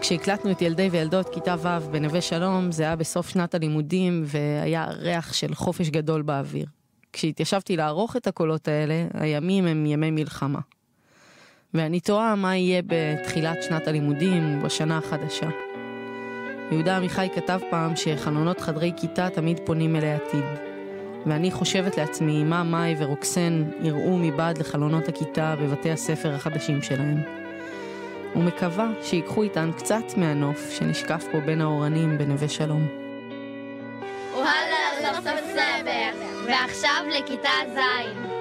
Speaker 24: כשהקלטנו את ילדי וילדות כיתה ו' בנווה שלום, זה היה בסוף שנת הלימודים, והיה ריח של חופש גדול באוויר. כשהתיישבתי לערוך את הקולות האלה, הימים הם ימי מלחמה. ואני תוהה מה יהיה בתחילת שנת הלימודים, בשנה החדשה. יהודה עמיחי כתב פעם שחלונות חדרי כיתה תמיד פונים אלי עתיד. ואני חושבת לעצמי מה מאי ורוקסן יראו מבעד לחלונות הכיתה בבתי הספר החדשים שלהם. ומקווה שיקחו איתן קצת מהנוף שנשקף פה בין האורנים בנווה שלום.
Speaker 20: וואלה, סוף סוף ספר. ועכשיו לכיתה ז'.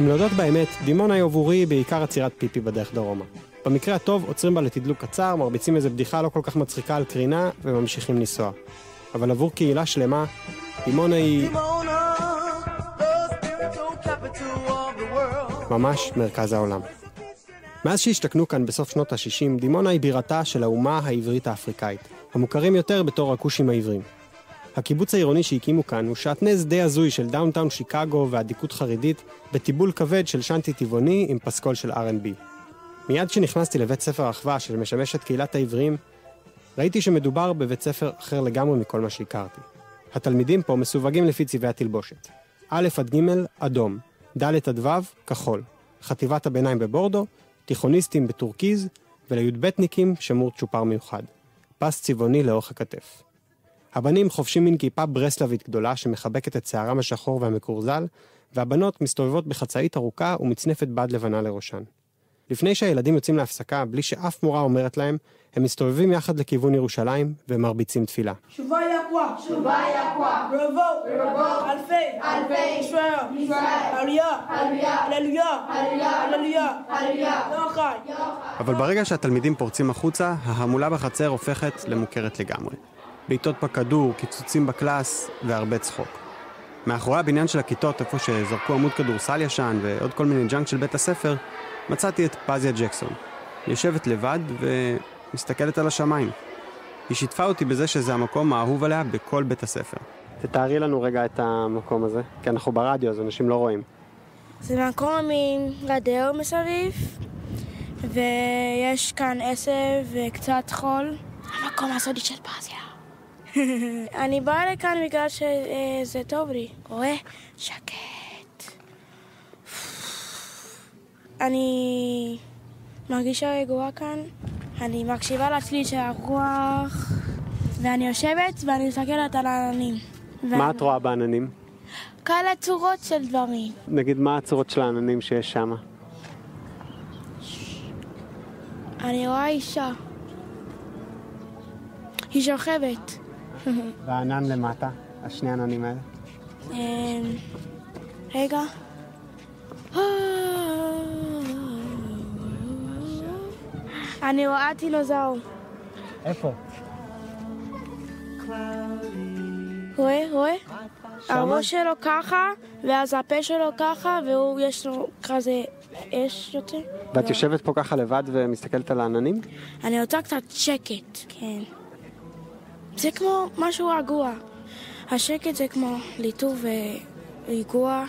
Speaker 13: אם להודות באמת, דימונה היא עבורי בעיקר עצירת פיפי בדרך דרומה. במקרה הטוב, עוצרים בה לתדלוק קצר, מרביצים איזה בדיחה לא כל כך מצחיקה על קרינה, וממשיכים לנסוע. אבל עבור קהילה שלמה, דימונה היא ממש מרכז העולם. מאז שהשתכנו כאן בסוף שנות ה-60, דימונה היא בירתה של האומה העברית האפריקאית, המוכרים יותר בתור הכושים העברים. הקיבוץ העירוני שהקימו כאן הוא שעטנז די הזוי של downtown שיקגו ואדיקות חרדית, בטיבול כבד של שנטי טבעוני עם פסקול של R&B. מיד כשנכנסתי לבית ספר אחווה של משמש את קהילת העבריים, ראיתי שמדובר בבית ספר אחר לגמרי מכל מה שהכרתי. התלמידים פה מסווגים לפי צבעי התלבושת. א' עד ג' אדום, ד' עד ו' כחול, חטיבת הביניים בבורדו, תיכוניסטים בטורקיז, ולי"בניקים שמור צ'ופר מיוחד. פס צבעוני לאורך הכתף. הבנים חובשים מין כיפה ברסלבית גדולה שמחבקת את שערם השחור והמקורזל, והבנות מסתובבות בחצאית ארוכה ומצנפת בד לבנה לראשן. לפני שהילדים יוצאים להפסקה, בלי שאף מורה אומרת להם, הם מסתובבים יחד לכיוון ירושלים ומרביצים תפילה.
Speaker 26: Kwa. Shuvaya kwa. Revo. Revo. Alfe. Alfe. Israel. Israel. Aliyah. Aliyah. Hallelujah. Hallelujah. Hallelujah. יוחאי.
Speaker 13: אבל ברגע שהתלמידים פורצים החוצה, ההמולה בחצר הופכת למוכרת לגמרי. בעיטות בכדור, קיצוצים בקלאס והרבה צחוק. מאחורי הבניין של הכיתות, איפה שזרקו עמוד כדורסל ישן ועוד כל מיני ג'אנק של בית הספר, מצאתי את פזיה ג'קסון. היא יושבת לבד ומסתכלת על השמיים. היא שיתפה אותי בזה שזה המקום האהוב עליה בכל בית הספר. תתארי לנו רגע את המקום הזה, כי אנחנו ברדיו אז אנשים לא רואים.
Speaker 11: זה מקום עם גדר מסביב, ויש כאן עשב וקצת חול. המקום הסודי של פזיה. <laughs> אני באה לכאן בגלל שזה טוב לי. רואה? שקט. אני מרגישה רגועה כאן. אני מקשיבה לצליל של הרוח, ואני יושבת ואני מסתכלת על העננים.
Speaker 13: מה את רואה בעננים?
Speaker 11: כאלה צורות של דברים.
Speaker 13: נגיד, מה הצורות של העננים שיש שם?
Speaker 11: אני רואה אישה. היא שוכבת.
Speaker 13: והענן למטה, השני עננים האלה.
Speaker 11: אמ, רגע. אני רואה דינוזאור.
Speaker 13: איפה?
Speaker 11: רואה? רואה? הראש שלו ככה, ואז הפה שלו ככה, והוא יש לו כזה אש יותר.
Speaker 13: ואת יושבת פה ככה לבד ומסתכלת על העננים?
Speaker 11: אני רוצה קצת שקט, כן. זה כמו משהו רגוע. השקט זה כמו ליטוב ורגוע,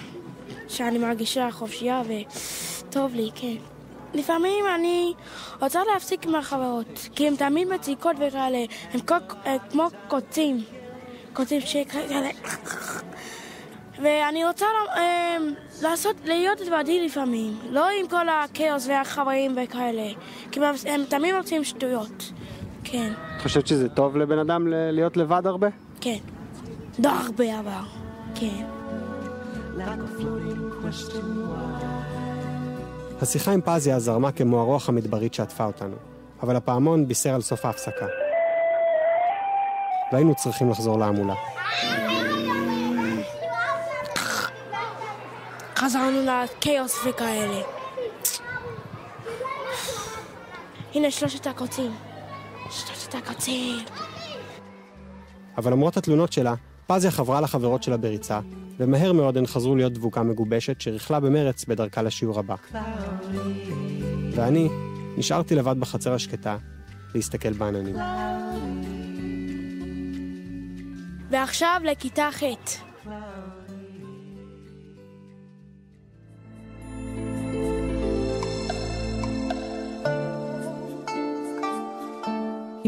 Speaker 11: שאני מרגישה חופשייה וטוב לי, כן. לפעמים אני רוצה להפסיק עם החברות, כי הן תמיד מציקות וכאלה, הן הן כמו קוצים, קוצים שכאלה... ואני רוצה אה, לעשות, להיות לבדי לפעמים, לא עם כל הכאוס והחברים וכאלה, כי הם תמיד רוצים שטויות, כן,
Speaker 13: את חושבת שזה טוב לבן אדם ל- להיות לבד הרבה?
Speaker 11: כן. לא הרבה אבל, כן.
Speaker 13: השיחה עם פזיה זרמה כמו הרוח המדברית שעטפה אותנו, אבל הפעמון בישר על סוף ההפסקה. והיינו צריכים לחזור להמולה.
Speaker 11: חזרנו לכאוס וכאלה. הנה שלושת הקוצים.
Speaker 13: אבל למרות התלונות שלה, פזיה חברה לחברות שלה בריצה, ומהר מאוד הן חזרו להיות דבוקה מגובשת שריכלה במרץ בדרכה לשיעור הבא. ואני נשארתי לבד בחצר השקטה, להסתכל בעננים.
Speaker 11: ועכשיו לכיתה ח'.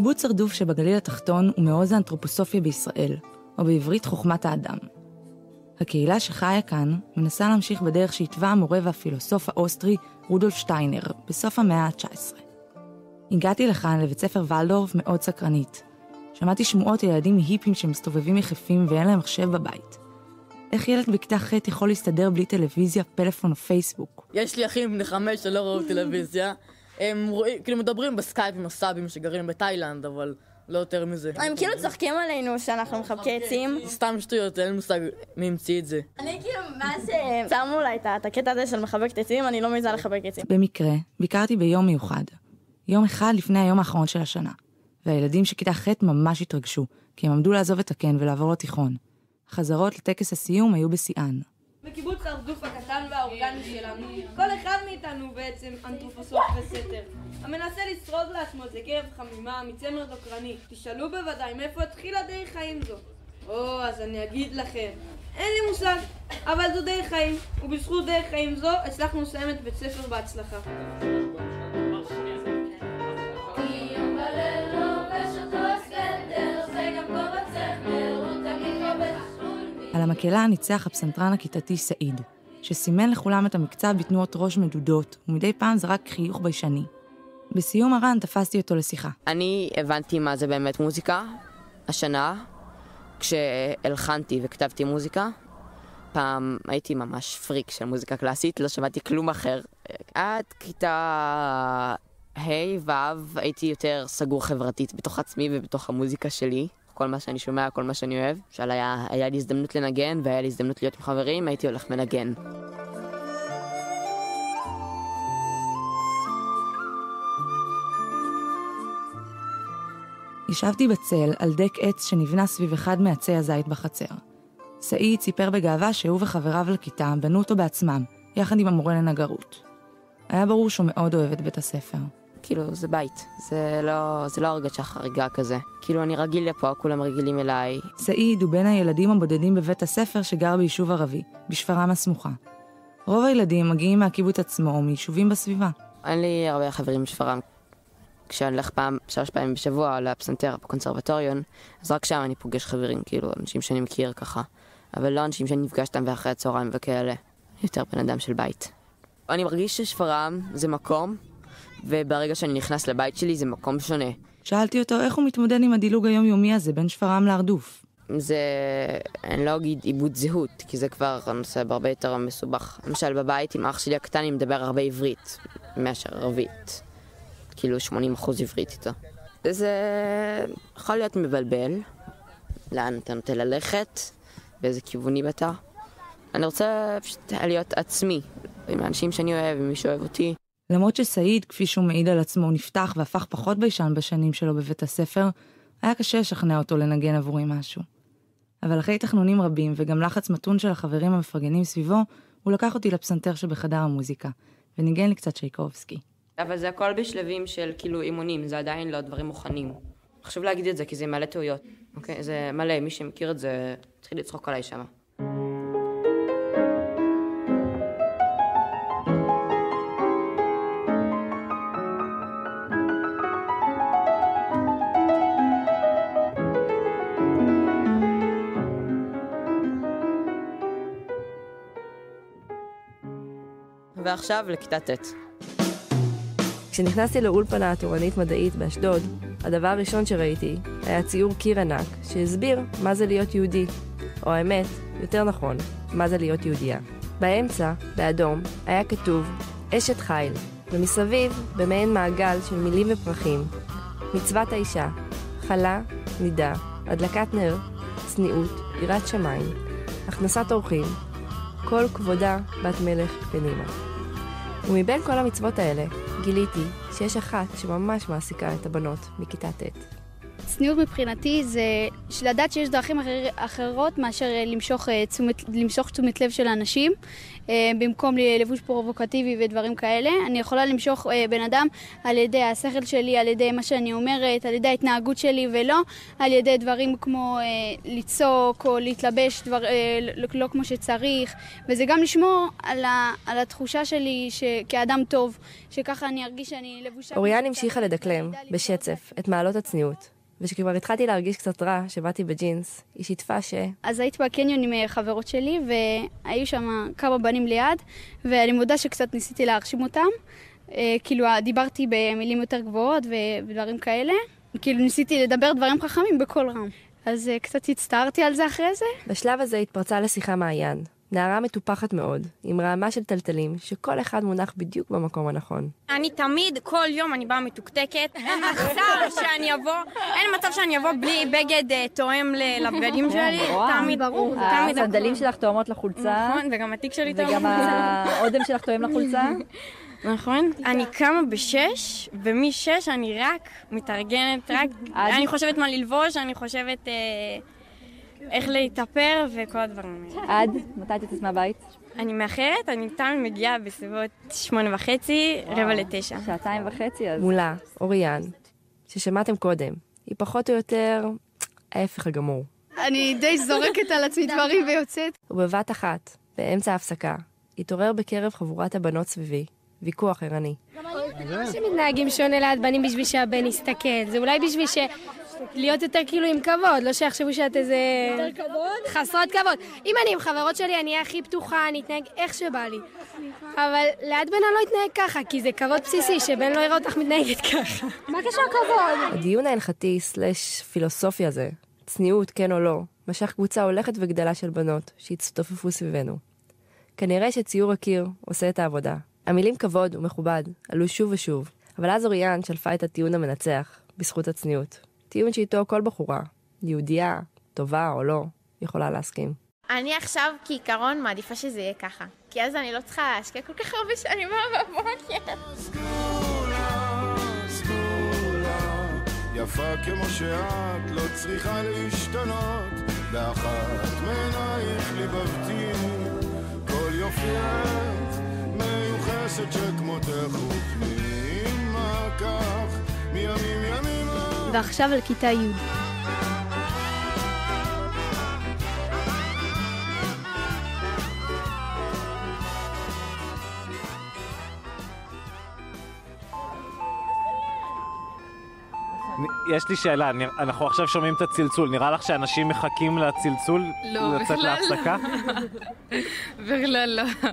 Speaker 27: קיבוץ הרדוף שבגליל התחתון הוא מעוז האנתרופוסופיה בישראל, או בעברית חוכמת האדם. הקהילה שחיה כאן מנסה להמשיך בדרך שהתווה המורה והפילוסוף האוסטרי רודולף שטיינר בסוף המאה ה-19. הגעתי לכאן לבית ספר ולדורף מאוד סקרנית. שמעתי שמועות על ילדים היפים שמסתובבים יחפים ואין להם מחשב בבית. איך ילד בכיתה ח' יכול להסתדר בלי טלוויזיה, פלאפון או פייסבוק?
Speaker 28: יש לי אחים בני חמש שלא ראו טלוויזיה. הם רואים, כאילו מדברים בסקייפ עם הסבים שגרים בתאילנד, אבל לא יותר מזה.
Speaker 29: הם כאילו צוחקים עלינו שאנחנו מחבקי עצים.
Speaker 28: סתם שטויות, אין לי מושג מי המציא את זה.
Speaker 29: אני כאילו, מאז שמו לה את את הקטע הזה של מחבקת עצים, אני לא מעיזה לחבק עצים.
Speaker 27: במקרה, ביקרתי ביום מיוחד. יום אחד לפני היום האחרון של השנה. והילדים של כיתה ח' ממש התרגשו, כי הם עמדו לעזוב את הקן ולעבור לתיכון. החזרות לטקס הסיום היו בשיאן.
Speaker 30: בקיבוץ הרדוף הקטן והאורגני שלנו, כל אחד מאיתנו בעצם אנתרופוסוף וסתר, המנסה לשרוד לעצמו איזה קרב חמימה מצמר דוקרני. תשאלו בוודאי מאיפה התחילה דרך חיים זו. או, אז אני אגיד לכם, אין לי מושג, אבל זו דרך חיים, ובזכות דרך חיים זו הצלחנו לסיים את בית ספר בהצלחה.
Speaker 27: על המקהלה ניצח הפסנתרן הכיתתי סעיד, שסימן לכולם את המקצב בתנועות ראש מדודות, ומדי פעם זרק חיוך ביישני. בסיום הרן תפסתי אותו לשיחה.
Speaker 31: אני הבנתי מה זה באמת מוזיקה השנה, כשהלחנתי וכתבתי מוזיקה, פעם הייתי ממש פריק של מוזיקה קלאסית, לא שמעתי כלום אחר. עד כיתה ה' ו' הייתי יותר סגור חברתית בתוך עצמי ובתוך המוזיקה שלי. כל מה שאני שומע, כל מה שאני אוהב. למשל היה, היה לי הזדמנות לנגן והיה לי הזדמנות להיות עם חברים, הייתי הולך מנגן.
Speaker 27: ישבתי בצל על דק עץ שנבנה סביב אחד מעצי הזית בחצר. סעיד סיפר בגאווה שהוא וחבריו לכיתה בנו אותו בעצמם, יחד עם המורה לנגרות. היה ברור שהוא מאוד אוהב את בית הספר.
Speaker 31: כאילו, זה בית. זה לא, זה לא הרגשה חריגה כזה. כאילו, אני רגיל לפה, כולם רגילים אליי.
Speaker 27: סעיד הוא בין הילדים הבודדים בבית הספר שגר ביישוב ערבי, בשפרעם הסמוכה. רוב הילדים מגיעים מהקיבוץ עצמו או מיישובים בסביבה.
Speaker 31: אין לי הרבה חברים בשפרעם. כשאני הולך פעם, שלוש פעמים בשבוע לפסנתר בקונסרבטוריון, אז רק שם אני פוגש חברים, כאילו, אנשים שאני מכיר ככה. אבל לא אנשים שאני נפגש איתם ואחרי הצהריים וכאלה. יותר בן אדם של בית. אני מרגיש ששפרעם זה מקום, וברגע שאני נכנס לבית שלי זה מקום שונה.
Speaker 27: שאלתי אותו איך הוא מתמודד עם הדילוג היומיומי הזה בין שפרעם להרדוף.
Speaker 31: זה, אני לא אגיד עיבוד זהות, כי זה כבר הנושא הרבה יותר מסובך. למשל בבית עם אח שלי הקטן אני מדבר הרבה עברית, מאשר ערבית. כאילו 80% עברית איתו. זה יכול להיות מבלבל, לאן אתה נוטה ללכת, באיזה כיווני אתה. אני רוצה פשוט להיות עצמי, עם האנשים שאני אוהב, עם מי שאוהב אותי.
Speaker 27: למרות שסעיד, כפי שהוא מעיד על עצמו, נפתח והפך פחות ביישן בשנים שלו בבית הספר, היה קשה לשכנע אותו לנגן עבורי משהו. אבל אחרי תחנונים רבים וגם לחץ מתון של החברים המפרגנים סביבו, הוא לקח אותי לפסנתר שבחדר המוזיקה, וניגן לי קצת שייקובסקי.
Speaker 31: אבל זה הכל בשלבים של כאילו אימונים, זה עדיין לא דברים מוכנים. חשוב להגיד את זה, כי זה מלא טעויות. אוקיי? זה מלא, מי שמכיר את זה, התחיל לצחוק עליי שמה. ועכשיו לכיתה ט'.
Speaker 32: כשנכנסתי לאולפנה התורנית מדעית באשדוד, הדבר הראשון שראיתי היה ציור קיר ענק שהסביר מה זה להיות יהודי, או האמת, יותר נכון, מה זה להיות יהודייה. באמצע, באדום, היה כתוב אשת חיל, ומסביב, במעין מעגל של מילים ופרחים, מצוות האישה, חלה, נידה, הדלקת נר, צניעות, יראת שמיים, הכנסת אורחים, כל כבודה בת מלך פנימה. ומבין כל המצוות האלה, גיליתי שיש אחת שממש מעסיקה את הבנות מכיתה ט'.
Speaker 33: צניעות מבחינתי זה לדעת שיש דרכים אחר, אחרות מאשר אה, למשוך, אה, תשומת, למשוך תשומת לב של אנשים. אה, במקום לבוש פרובוקטיבי ודברים כאלה, אני יכולה למשוך בן אדם על ידי השכל שלי, על ידי מה שאני אומרת, על ידי ההתנהגות שלי, ולא על ידי דברים כמו לצעוק או להתלבש דבר, לא, לא כמו שצריך. וזה גם לשמור על, ה, על התחושה שלי ש, כאדם טוב, שככה אני ארגיש שאני לבושה...
Speaker 32: אוריאן המשיכה לדקלם, בשצף, את מעלות הצניעות. וכשכבר התחלתי להרגיש קצת רע, שבאתי בג'ינס, היא שיתפה ש...
Speaker 33: אז הייתי בקניון עם אה, חברות שלי, והיו שם כמה בנים ליד, ואני מודה שקצת ניסיתי להרשים אותם. אה, כאילו, דיברתי במילים יותר גבוהות ודברים כאלה. כאילו, ניסיתי לדבר דברים חכמים בקול רם. אז אה, קצת הצטערתי על זה אחרי זה.
Speaker 32: בשלב הזה התפרצה לשיחה מעיין, נערה מטופחת מאוד, עם רעמה של טלטלים, שכל אחד מונח בדיוק במקום הנכון.
Speaker 34: אני תמיד, כל יום אני באה מתוקתקת, אין מצב שאני אבוא, אין מצב שאני אבוא בלי בגד אה, תואם ל- לבגדים שלי, תמיד, ברור, תמיד.
Speaker 35: הסנדלים שלך תואמות לחולצה.
Speaker 34: נכון, וגם התיק שלי תואם
Speaker 35: וגם. האודם שלך תואם לחולצה.
Speaker 34: נכון. אני קמה בשש, ומשש אני רק מתארגנת, רק... אני חושבת מה ללבוש, אני חושבת אה, איך להתאפר וכל הדברים האלה.
Speaker 35: עד? מתי את יוצאת מהבית?
Speaker 34: אני מאחרת, אני תמיד מגיעה בסביבות שמונה וחצי, רבע לתשע.
Speaker 35: שעתיים וחצי, אז...
Speaker 32: מולה, אוריאן, ששמעתם קודם, היא פחות או יותר ההפך הגמור.
Speaker 33: אני די זורקת על עצמי דברים ויוצאת.
Speaker 32: ובבת אחת, באמצע ההפסקה, התעורר בקרב חבורת הבנות סביבי ויכוח ערני.
Speaker 36: שמתנהגים שונה ליד בנים בשביל שהבן יסתכל, זה אולי בשביל ש... להיות יותר כאילו עם כבוד, לא שיחשבו שאת איזה...
Speaker 33: יותר כבוד?
Speaker 36: חסרות כבוד. אם אני עם חברות שלי, אני אהיה הכי פתוחה, אני אתנהג איך שבא לי. אבל ליד בן אני לא אתנהג ככה, כי זה כבוד בסיסי, שבן לא יראה אותך מתנהגת ככה. מה קשור כבוד?
Speaker 32: הדיון ההלכתי סלש פילוסופי הזה צניעות, כן או לא, משך קבוצה הולכת וגדלה של בנות שהצטופפו סביבנו. כנראה שציור הקיר עושה את העבודה. המילים כבוד ומכובד עלו שוב ושוב, אבל אז אוריאן שלפה את הטיעון המנצח, בזכות הצניעות. טיעון שאיתו כל בחורה, יהודייה, טובה או לא, יכולה להסכים.
Speaker 37: אני עכשיו כעיקרון מעדיפה שזה יהיה ככה. כי אז אני לא צריכה להשקיע כל כך הרבה שנים בבוקר.
Speaker 38: יפה כמו שאת, לא צריכה להשתנות. באחת מעינייך ליבבתי, כל יופייך, מיוחסת שכמותך ופנימה כך, מימים ימימה.
Speaker 36: ועכשיו על כיתה י'.
Speaker 1: יש לי שאלה, אנחנו עכשיו שומעים את הצלצול, נראה לך שאנשים מחכים לצלצול
Speaker 39: לא,
Speaker 1: לצאת
Speaker 39: בכלל
Speaker 1: להפסקה? <laughs>
Speaker 39: בכלל לא.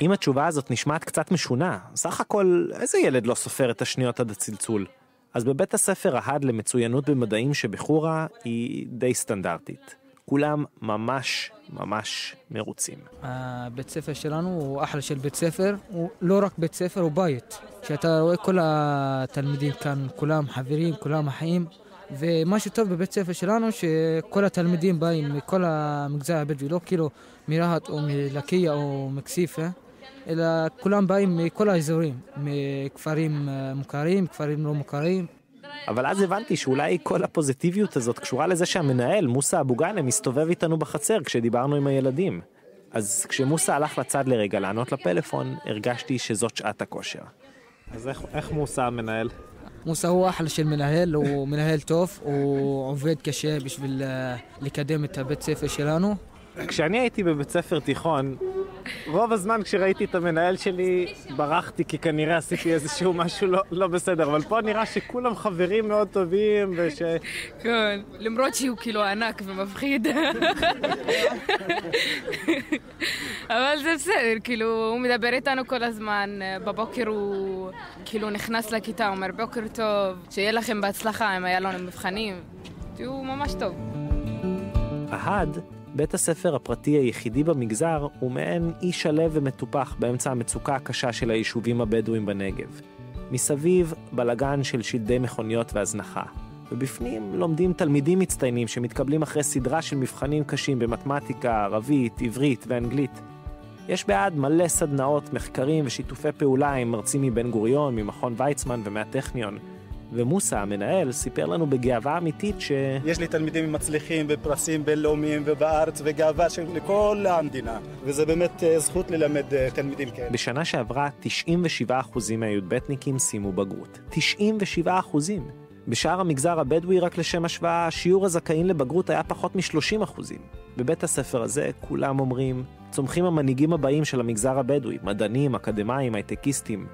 Speaker 1: אם התשובה הזאת נשמעת קצת משונה, סך הכל איזה ילד לא סופר את השניות עד הצלצול? אז בבית הספר ההד למצוינות במדעים שבחורה היא די סטנדרטית. כולם ממש ממש מרוצים.
Speaker 40: הבית ספר שלנו הוא אחלה של בית ספר, הוא לא רק בית ספר, הוא בית. שאתה רואה כל התלמידים כאן, כולם חברים, כולם אחים. ומה שטוב בבית ספר שלנו, שכל התלמידים באים מכל המגזר הבדואי, לא כאילו מרהט או מלקיה או מכסיפה, אלא כולם באים מכל האזורים, מכפרים אה, מוכרים, כפרים לא מוכרים.
Speaker 1: אבל אז הבנתי שאולי כל הפוזיטיביות הזאת קשורה לזה שהמנהל, מוסא אבו גאנם, מסתובב איתנו בחצר כשדיברנו עם הילדים. אז כשמוסא הלך לצד לרגע לענות לפלאפון, הרגשתי שזאת שעת הכושר. אז איך, איך מוסא המנהל?
Speaker 40: מוסא הוא אחלה של מנהל, הוא מנהל טוב, הוא עובד קשה בשביל אה, לקדם את הבית ספר שלנו.
Speaker 1: כשאני הייתי בבית ספר תיכון, רוב הזמן כשראיתי את המנהל שלי, ברחתי כי כנראה עשיתי איזשהו משהו לא, לא בסדר, אבל פה נראה שכולם חברים מאוד טובים וש...
Speaker 39: כן, למרות שהוא כאילו ענק ומפחיד. אבל זה בסדר, כאילו, הוא מדבר איתנו כל הזמן, בבוקר הוא כאילו נכנס לכיתה, אומר בוקר טוב, שיהיה לכם בהצלחה, אם היה לנו מבחנים. הוא ממש טוב.
Speaker 1: ההד, בית הספר הפרטי היחידי במגזר, הוא מעין אי שלו ומטופח באמצע המצוקה הקשה של היישובים הבדואים בנגב. מסביב, בלגן של שלדי מכוניות והזנחה. ובפנים לומדים תלמידים מצטיינים שמתקבלים אחרי סדרה של מבחנים קשים במתמטיקה, ערבית, עברית ואנגלית. יש בעד מלא סדנאות, מחקרים ושיתופי פעולה עם מרצים מבן גוריון, ממכון ויצמן ומהטכניון. ומוסא, המנהל, סיפר לנו בגאווה אמיתית ש...
Speaker 41: יש לי תלמידים מצליחים בפרסים בינלאומיים ובארץ וגאווה של כל המדינה וזה באמת אה, זכות ללמד אה, תלמידים כאלה.
Speaker 1: בשנה שעברה 97% מהי"בניקים סיימו בגרות. 97%! בשאר המגזר הבדואי, רק לשם השוואה, שיעור הזכאים לבגרות היה פחות מ-30%. בבית הספר הזה כולם אומרים, צומחים המנהיגים הבאים של המגזר הבדואי, מדענים, אקדמאים, הייטקיסטים.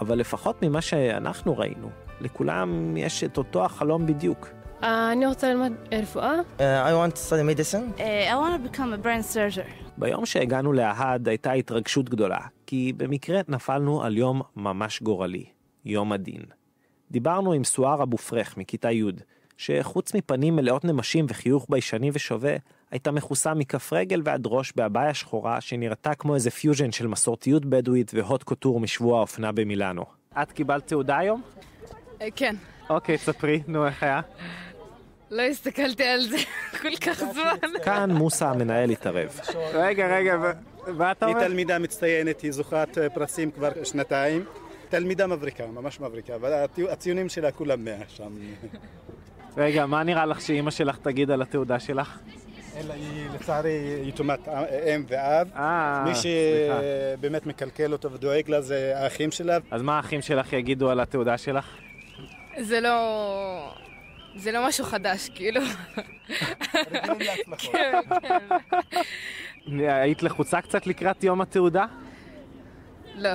Speaker 1: אבל לפחות ממה שאנחנו ראינו, לכולם יש את אותו החלום בדיוק.
Speaker 42: אני רוצה ללמוד רפואה.
Speaker 43: Uh, I want to study medicine.
Speaker 42: I want to become a brain surgeon.
Speaker 1: ביום שהגענו להאד הייתה התרגשות גדולה, כי במקרה נפלנו על יום ממש גורלי, יום הדין. דיברנו עם סואר אבו פרח מכיתה י', שחוץ מפנים מלאות נמשים וחיוך ביישני ושווה, הייתה מכוסה מכף רגל ועד ראש בעבאיה שחורה שנראתה כמו איזה פיוז'ן של מסורתיות בדואית והוט קוטור משבוע האופנה במילאנו. את קיבלת תעודה היום?
Speaker 39: כן,
Speaker 1: אוקיי, ספרי, נו, איך היה?
Speaker 39: לא הסתכלתי על זה <laughs> כל כך זמן.
Speaker 1: כאן מוסא המנהל התערב. רגע, רגע, מה אתה
Speaker 41: היא
Speaker 1: אומר?
Speaker 41: תלמידה מצטיינת, היא זוכת אה, פרסים כבר שנתיים. תלמידה מבריקה, ממש מבריקה, אבל הציו- הציונים שלה כולם מאה שם.
Speaker 1: רגע, מה נראה לך שאימא שלך תגיד על התעודה שלך?
Speaker 41: אלא היא לצערי יתומת אם ואב.
Speaker 1: אה,
Speaker 41: מי
Speaker 1: סליחה.
Speaker 41: שבאמת מקלקל אותו ודואג לה זה האחים שלה.
Speaker 1: אז מה האחים שלך יגידו על התעודה שלך?
Speaker 39: זה לא... זה לא משהו חדש, כאילו. כן, כן.
Speaker 1: היית לחוצה קצת לקראת יום התעודה?
Speaker 39: לא.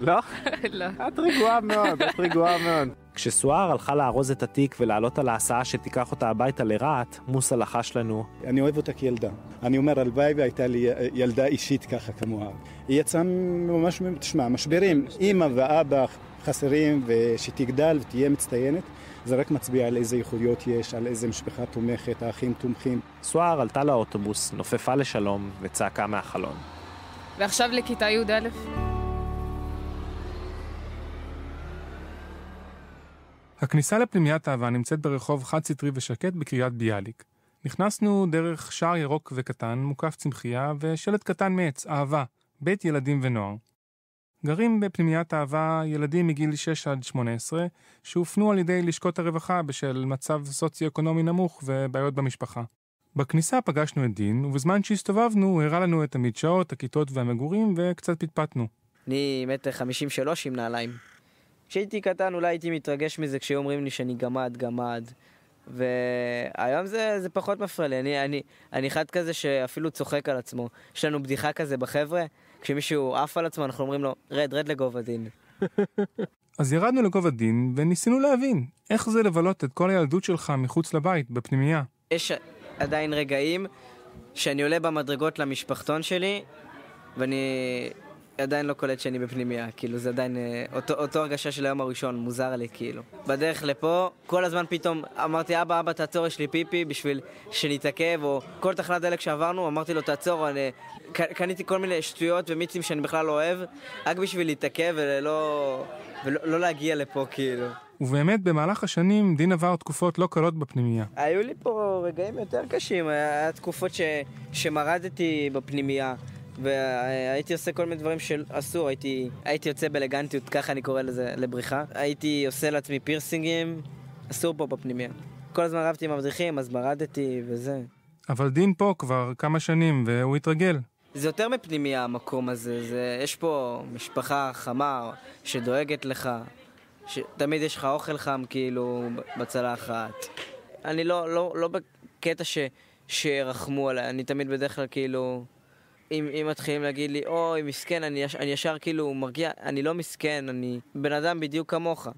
Speaker 1: לא? <laughs>
Speaker 39: לא.
Speaker 1: את רגועה מאוד, את רגועה מאוד. כשסואר הלכה לארוז את התיק ולעלות על ההסעה שתיקח אותה הביתה לרהט, מוסא לחש לנו,
Speaker 41: אני אוהב אותה כילדה. אני אומר, הלוואי והייתה לי ילדה אישית ככה כמוה. היא יצאה ממש, תשמע, משברים. אימא ואבא חסרים ושתגדל ותהיה מצטיינת. זה רק מצביע על איזה ייחודיות יש, על איזה משפחה תומכת, האחים תומכים.
Speaker 1: סואר עלתה לאוטובוס, נופפה לשלום וצעקה מהחלון.
Speaker 39: ועכשיו לכיתה י"א.
Speaker 44: הכניסה לפנימיית אהבה נמצאת ברחוב חד סטרי ושקט בקריית ביאליק. נכנסנו דרך שער ירוק וקטן, מוקף צמחייה ושלט קטן מעץ, אהבה, בית ילדים ונוער. גרים בפנימיית אהבה ילדים מגיל 6 עד 18, שהופנו על ידי לשכות הרווחה בשל מצב סוציו-אקונומי נמוך ובעיות במשפחה. בכניסה פגשנו את דין, ובזמן שהסתובבנו הוא הראה לנו את המדשאות, הכיתות והמגורים, וקצת פטפטנו.
Speaker 45: אני מטר חמישים שלוש עם נעליים. כשהייתי קטן אולי הייתי מתרגש מזה כשהיו אומרים לי שאני גמד, גמד. והיום זה, זה פחות מפריע לי, אני, אני, אני אחד כזה שאפילו צוחק על עצמו. יש לנו בדיחה כזה בחבר'ה, כשמישהו עף על עצמו אנחנו אומרים לו, רד, רד לגובה דין. <laughs>
Speaker 44: אז ירדנו לגובה דין, וניסינו להבין איך זה לבלות את כל הילדות שלך מחוץ לבית, בפנימייה.
Speaker 45: יש עדיין רגעים שאני עולה במדרגות למשפחתון שלי, ואני עדיין לא קולט שאני בפנימייה, כאילו זה עדיין אה, אותו, אותו הרגשה של היום הראשון, מוזר לי כאילו. בדרך לפה, כל הזמן פתאום אמרתי, אבא, אבא, תעצור, יש לי פיפי, בשביל שנתעכב, או כל תחנת דלק שעברנו, אמרתי לו, תעצור, אני... קניתי כל מיני שטויות ומיצים שאני בכלל לא אוהב, רק בשביל להתעכב ולא, ולא לא להגיע לפה, כאילו.
Speaker 44: ובאמת, במהלך השנים, דין עבר תקופות לא קלות בפנימייה.
Speaker 45: היו לי פה רגעים יותר קשים, היה תקופות ש... שמרדתי בפנימייה. והייתי עושה כל מיני דברים שאסור, הייתי, הייתי יוצא באלגנטיות, ככה אני קורא לזה, לבריחה. הייתי עושה לעצמי פירסינגים, אסור פה בפנימיה. כל הזמן רבתי עם המדריכים, אז מרדתי וזה.
Speaker 44: אבל דין פה כבר כמה שנים, והוא התרגל.
Speaker 45: זה יותר מפנימיה המקום הזה, זה, יש פה משפחה חמה שדואגת לך, שתמיד יש לך אוכל חם כאילו בצלחת. אני לא, לא, לא בקטע ש, שרחמו עליי, אני תמיד בדרך כלל כאילו... אם, אם מתחילים להגיד לי, אוי, מסכן, אני, יש, אני ישר כאילו מרגיע, אני לא מסכן, אני בן אדם בדיוק כמוך.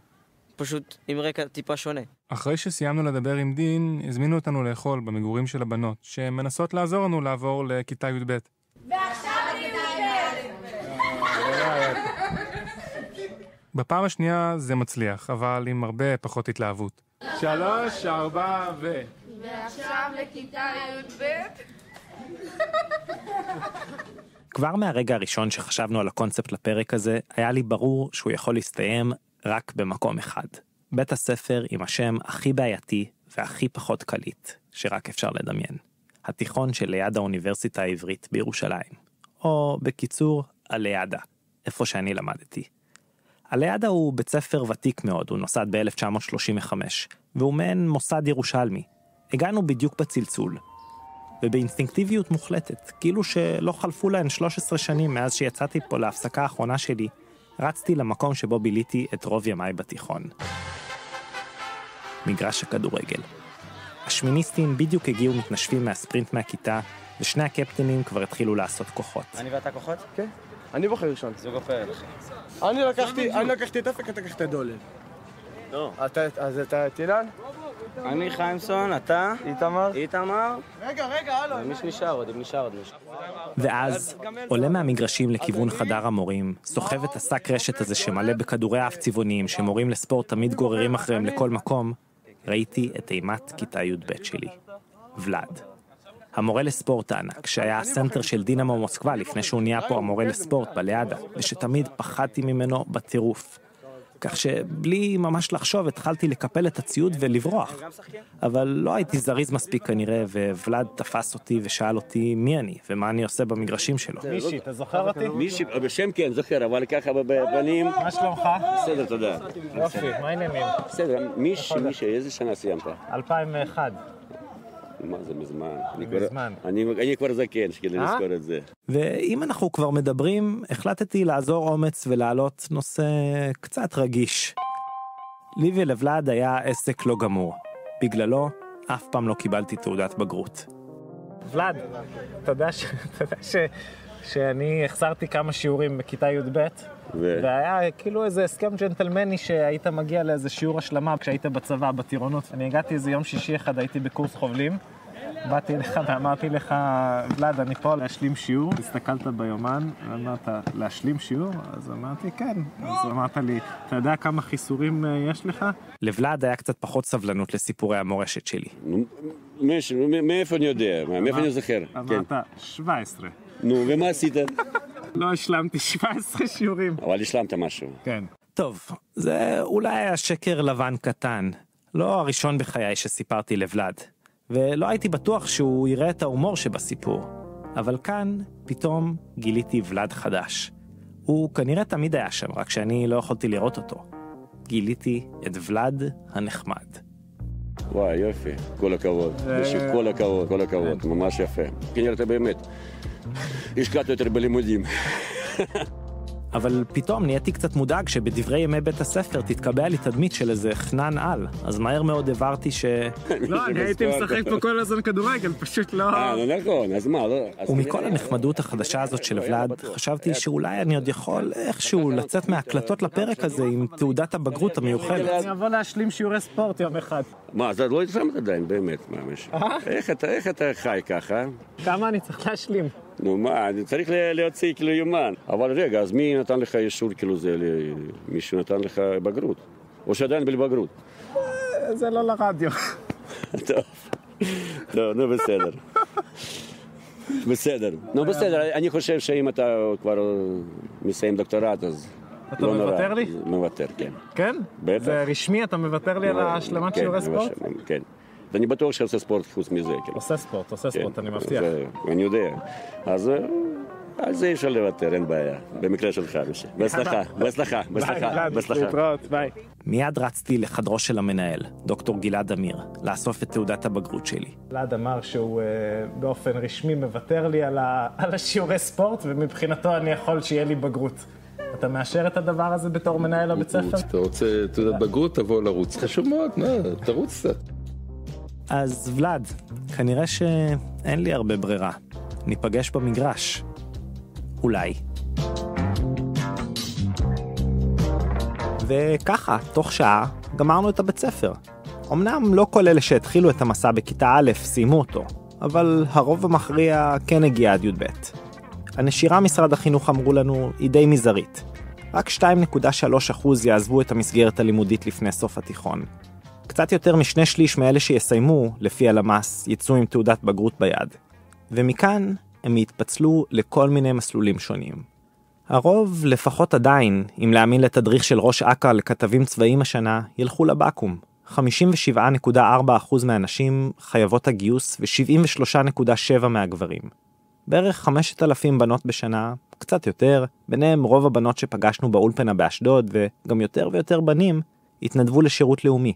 Speaker 45: פשוט עם רקע טיפה שונה.
Speaker 44: אחרי שסיימנו לדבר עם דין, הזמינו אותנו לאכול במגורים של הבנות, שמנסות לעזור לנו לעבור לכיתה י"ב.
Speaker 30: ועכשיו אני
Speaker 44: בפעם השנייה זה מצליח, אבל עם הרבה פחות התלהבות. שלוש, ארבע ו...
Speaker 30: ועכשיו לכיתה י"ב.
Speaker 1: כבר מהרגע הראשון שחשבנו על הקונספט לפרק הזה, היה לי ברור שהוא יכול להסתיים רק במקום אחד. בית הספר עם השם הכי בעייתי והכי פחות קליט שרק אפשר לדמיין. התיכון שליד האוניברסיטה העברית בירושלים. או בקיצור, הליאדה, איפה שאני למדתי. הליאדה הוא בית ספר ותיק מאוד, הוא נוסד ב-1935, והוא מעין מוסד ירושלמי. הגענו בדיוק בצלצול, ובאינסטינקטיביות מוחלטת, כאילו שלא חלפו להן 13 שנים מאז שיצאתי פה להפסקה האחרונה שלי, רצתי למקום שבו ביליתי את רוב ימיי בתיכון. מגרש הכדורגל. השמיניסטים בדיוק הגיעו מתנשפים מהספרינט מהכיתה, ושני הקפטנים כבר התחילו לעשות כוחות.
Speaker 43: אני ואתה כוחות?
Speaker 46: כן. אני בוחר ראשון.
Speaker 43: זוג עופר לך.
Speaker 46: אני לקחתי, אני לקחתי את אפק, אתה לקחת את דולר.
Speaker 43: לא.
Speaker 46: אז אתה את אילן?
Speaker 43: אני חיימסון, אתה?
Speaker 46: איתמר?
Speaker 43: איתמר?
Speaker 46: רגע, רגע, הלו.
Speaker 43: מי שנשאר עוד, אם נשאר עוד מישהו.
Speaker 1: ואז עולה מהמגרשים לכיוון חדר המורים, סוחב את השק רשת הזה שמלא בכדורי אף צבעוניים שמורים לספורט תמיד גוררים אחריהם לכל מקום, ראיתי את אימת כיתה י"ב שלי, ולאד. המורה לספורט הענק, שהיה הסנטר של דינמו מוסקבה לפני שהוא נהיה פה המורה לספורט בליאדה, ושתמיד פחדתי ממנו בטירוף. כך שבלי ממש לחשוב התחלתי לקפל את הציוד ולברוח. אבל לא הייתי זריז מספיק כנראה, וולד תפס אותי ושאל אותי מי אני ומה אני עושה במגרשים שלו.
Speaker 47: מישי, אתה זוכר אותי?
Speaker 48: מישי, בשם כן, זוכר, אבל ככה בבנים...
Speaker 47: מה שלומך?
Speaker 48: בסדר, תודה.
Speaker 47: יופי, מה העניינים?
Speaker 48: בסדר, מישי, מישי, איזה שנה סיימת?
Speaker 47: 2001.
Speaker 48: מה זה מזמן? אני
Speaker 47: מזמן.
Speaker 48: כבר- אני אני כבר זקן, שכדי
Speaker 1: אה?
Speaker 48: לזכור את זה.
Speaker 1: ואם אנחנו כבר מדברים, החלטתי לעזור אומץ ולהעלות נושא קצת רגיש. לי ולוולד היה עסק לא גמור. בגללו, אף פעם לא קיבלתי תעודת בגרות.
Speaker 47: ולד, אתה יודע ש- <laughs> אתה יודע ש- שאני החזרתי כמה שיעורים בכיתה י"ב,
Speaker 48: ו-
Speaker 47: והיה כאילו איזה הסכם ג'נטלמני שהיית מגיע לאיזה שיעור השלמה כשהיית בצבא, בטירונות. אני הגעתי איזה יום שישי אחד, הייתי בקורס חובלים, באתי אליך ואמרתי לך, ולד, אני פה להשלים שיעור. הסתכלת ביומן ואמרת, להשלים שיעור? אז אמרתי, כן. אז אמרת לי, אתה יודע כמה חיסורים אה, יש לך?
Speaker 1: לוולד היה קצת פחות סבלנות לסיפורי המורשת שלי.
Speaker 48: מאיפה אני יודע? מה, מאיפה אני זוכר?
Speaker 47: אמרת, 17.
Speaker 48: נו, ומה עשית?
Speaker 47: לא השלמתי 17 שיעורים.
Speaker 48: אבל השלמת משהו.
Speaker 47: כן.
Speaker 1: טוב, זה אולי היה שקר לבן קטן. לא הראשון בחיי שסיפרתי לוולד. ולא הייתי בטוח שהוא יראה את ההומור שבסיפור. אבל כאן, פתאום גיליתי ולד חדש. הוא כנראה תמיד היה שם, רק שאני לא יכולתי לראות אותו. גיליתי את ולד הנחמד.
Speaker 48: וואי, יופי. כל הכבוד. לי כל הכבוד, כל הכבוד. ממש יפה. כנראה אתה באמת השקעת יותר בלימודים.
Speaker 1: אבל פתאום נהייתי קצת מודאג שבדברי ימי בית הספר תתקבע לי תדמית של איזה חנן על. אז מהר מאוד הבהרתי ש...
Speaker 47: לא, אני הייתי משחק פה כל הזמן כדורגל, פשוט לא...
Speaker 48: אה, נו נכון, אז מה, לא...
Speaker 1: ומכל הנחמדות החדשה הזאת של ולד, חשבתי שאולי אני עוד יכול איכשהו לצאת מההקלטות לפרק הזה עם תעודת הבגרות המיוחדת.
Speaker 47: אני אבוא להשלים שיעורי ספורט יום אחד.
Speaker 48: מה, אז לא השלמת עדיין, באמת, מה, אתה- איך אתה חי ככה?
Speaker 47: כמה אני צריך להשלים?
Speaker 48: נו מה, אני צריך להוציא כאילו יומן. אבל רגע, אז מי נתן לך אישור כאילו זה, ל- מישהו נתן לך בגרות? או שעדיין בבגרות?
Speaker 47: זה לא לרדיו.
Speaker 48: טוב, טוב, נו בסדר. בסדר. נו בסדר, אני חושב שאם אתה כבר מסיים דוקטורט, אז
Speaker 47: אתה
Speaker 48: לא.
Speaker 47: מוותר לי?
Speaker 48: מוותר, כן.
Speaker 47: כן?
Speaker 48: בטח.
Speaker 47: זה רשמי, אתה מוותר לי על השלמת
Speaker 48: כן,
Speaker 47: שיעורי ספורט?
Speaker 48: כן. אני בטוח שעושה ספורט חוץ מזה. כאילו.
Speaker 47: עושה ספורט, עושה
Speaker 48: כן,
Speaker 47: ספורט, אני מבטיח.
Speaker 48: זה- אני יודע. אז אה, על זה אי אפשר לוותר, אין בעיה. במקרה שלך, משה. בהצלחה, <laughs> בהצלחה, בהצלחה, בהצלחה.
Speaker 47: ביי.
Speaker 1: מיד רצתי לחדרו של המנהל, דוקטור גלעד אמיר, לאסוף את תעודת הבגרות שלי.
Speaker 47: אלעד אמר שהוא אה, באופן רשמי מוותר לי על ה- על השיעורי ספורט, ומבחינתו אני יכול שיהיה לי בגרות. אתה מאשר את הדבר הזה בתור מנהל הבית ספר?
Speaker 49: אתה רוצה תעודת בגרות, תבוא לרוץ. חשוב מאוד, מה, תרוץ קצת.
Speaker 1: אז ולד, כנראה שאין לי הרבה ברירה. ניפגש במגרש. אולי. וככה, תוך שעה, גמרנו את הבית ספר. אמנם לא כל אלה שהתחילו את המסע בכיתה א' סיימו אותו, אבל הרוב המכריע כן הגיע עד י"ב. הנשירה משרד החינוך אמרו לנו היא די מזערית. רק 2.3% יעזבו את המסגרת הלימודית לפני סוף התיכון. קצת יותר משני שליש מאלה שיסיימו, לפי הלמ"ס, יצאו עם תעודת בגרות ביד. ומכאן הם יתפצלו לכל מיני מסלולים שונים. הרוב, לפחות עדיין, אם להאמין לתדריך של ראש אכ"א לכתבים צבאיים השנה, ילכו לבקו"ם. 57.4% מהנשים חייבות הגיוס ו-73.7% מהגברים. בערך 5,000 בנות בשנה, קצת יותר, ביניהם רוב הבנות שפגשנו באולפנה באשדוד, וגם יותר ויותר בנים, התנדבו לשירות לאומי.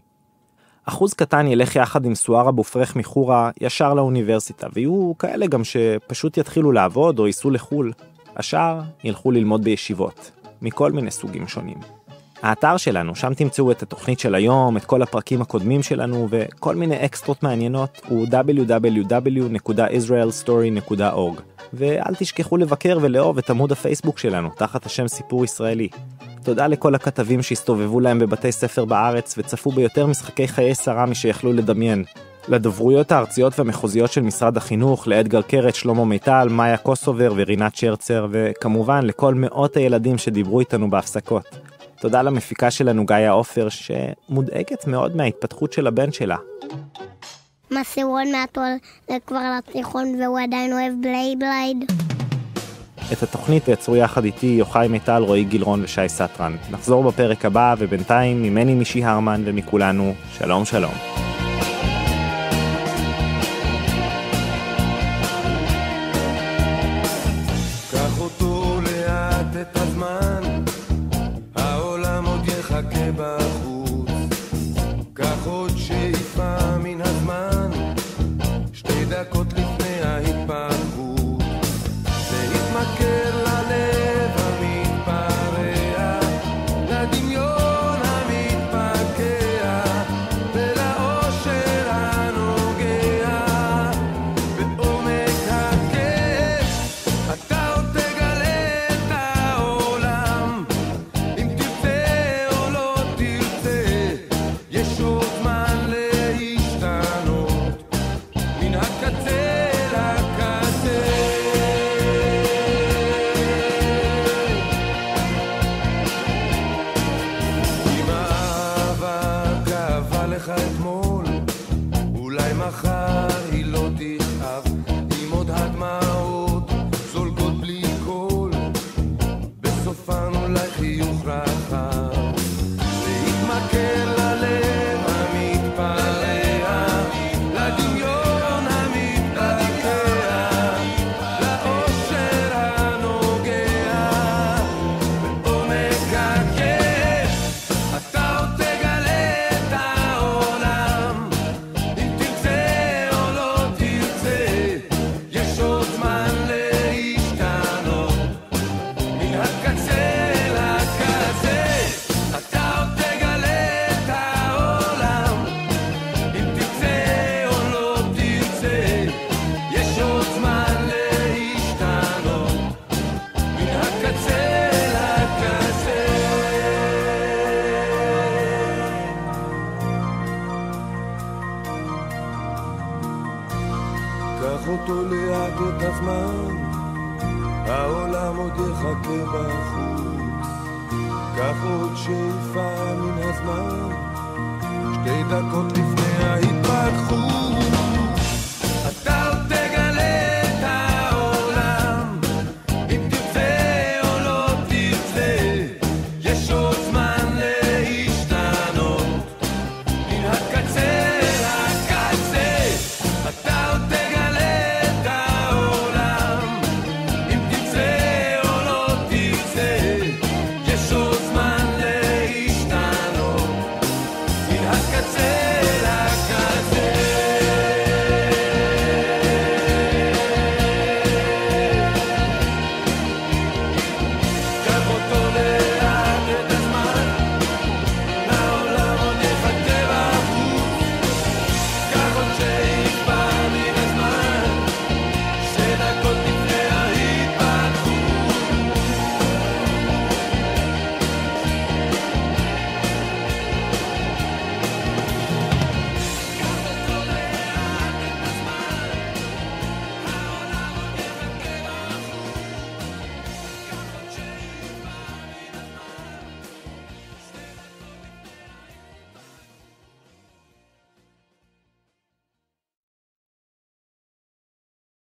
Speaker 1: אחוז קטן ילך יחד עם סואר אבו פרח מחורה ישר לאוניברסיטה, ויהיו כאלה גם שפשוט יתחילו לעבוד או ייסעו לחו"ל. השאר ילכו ללמוד בישיבות, מכל מיני סוגים שונים. האתר שלנו, שם תמצאו את התוכנית של היום, את כל הפרקים הקודמים שלנו וכל מיני אקסטרות מעניינות, הוא www.israelstory.org ואל תשכחו לבקר ולאהוב את עמוד הפייסבוק שלנו, תחת השם סיפור ישראלי. תודה לכל הכתבים שהסתובבו להם בבתי ספר בארץ וצפו ביותר משחקי חיי שרה משיכלו לדמיין. לדוברויות הארציות והמחוזיות של משרד החינוך, לאדגר קרת, שלמה מיטל, מאיה קוסובר ורינת שרצר, וכמובן לכל מאות הילדים שדיברו איתנו בהפסקות. תודה למפיקה שלנו גאיה עופר, שמודאגת מאוד מההתפתחות של הבן שלה.
Speaker 50: מסעו עוד מעט כבר לתיכון והוא עדיין אוהב בייבלייד.
Speaker 1: את התוכנית יצרו יחד איתי יוחאי מיטל, רועי גילרון ושי סטרן. נחזור בפרק הבא, ובינתיים ממני מישי הרמן ומכולנו, שלום שלום.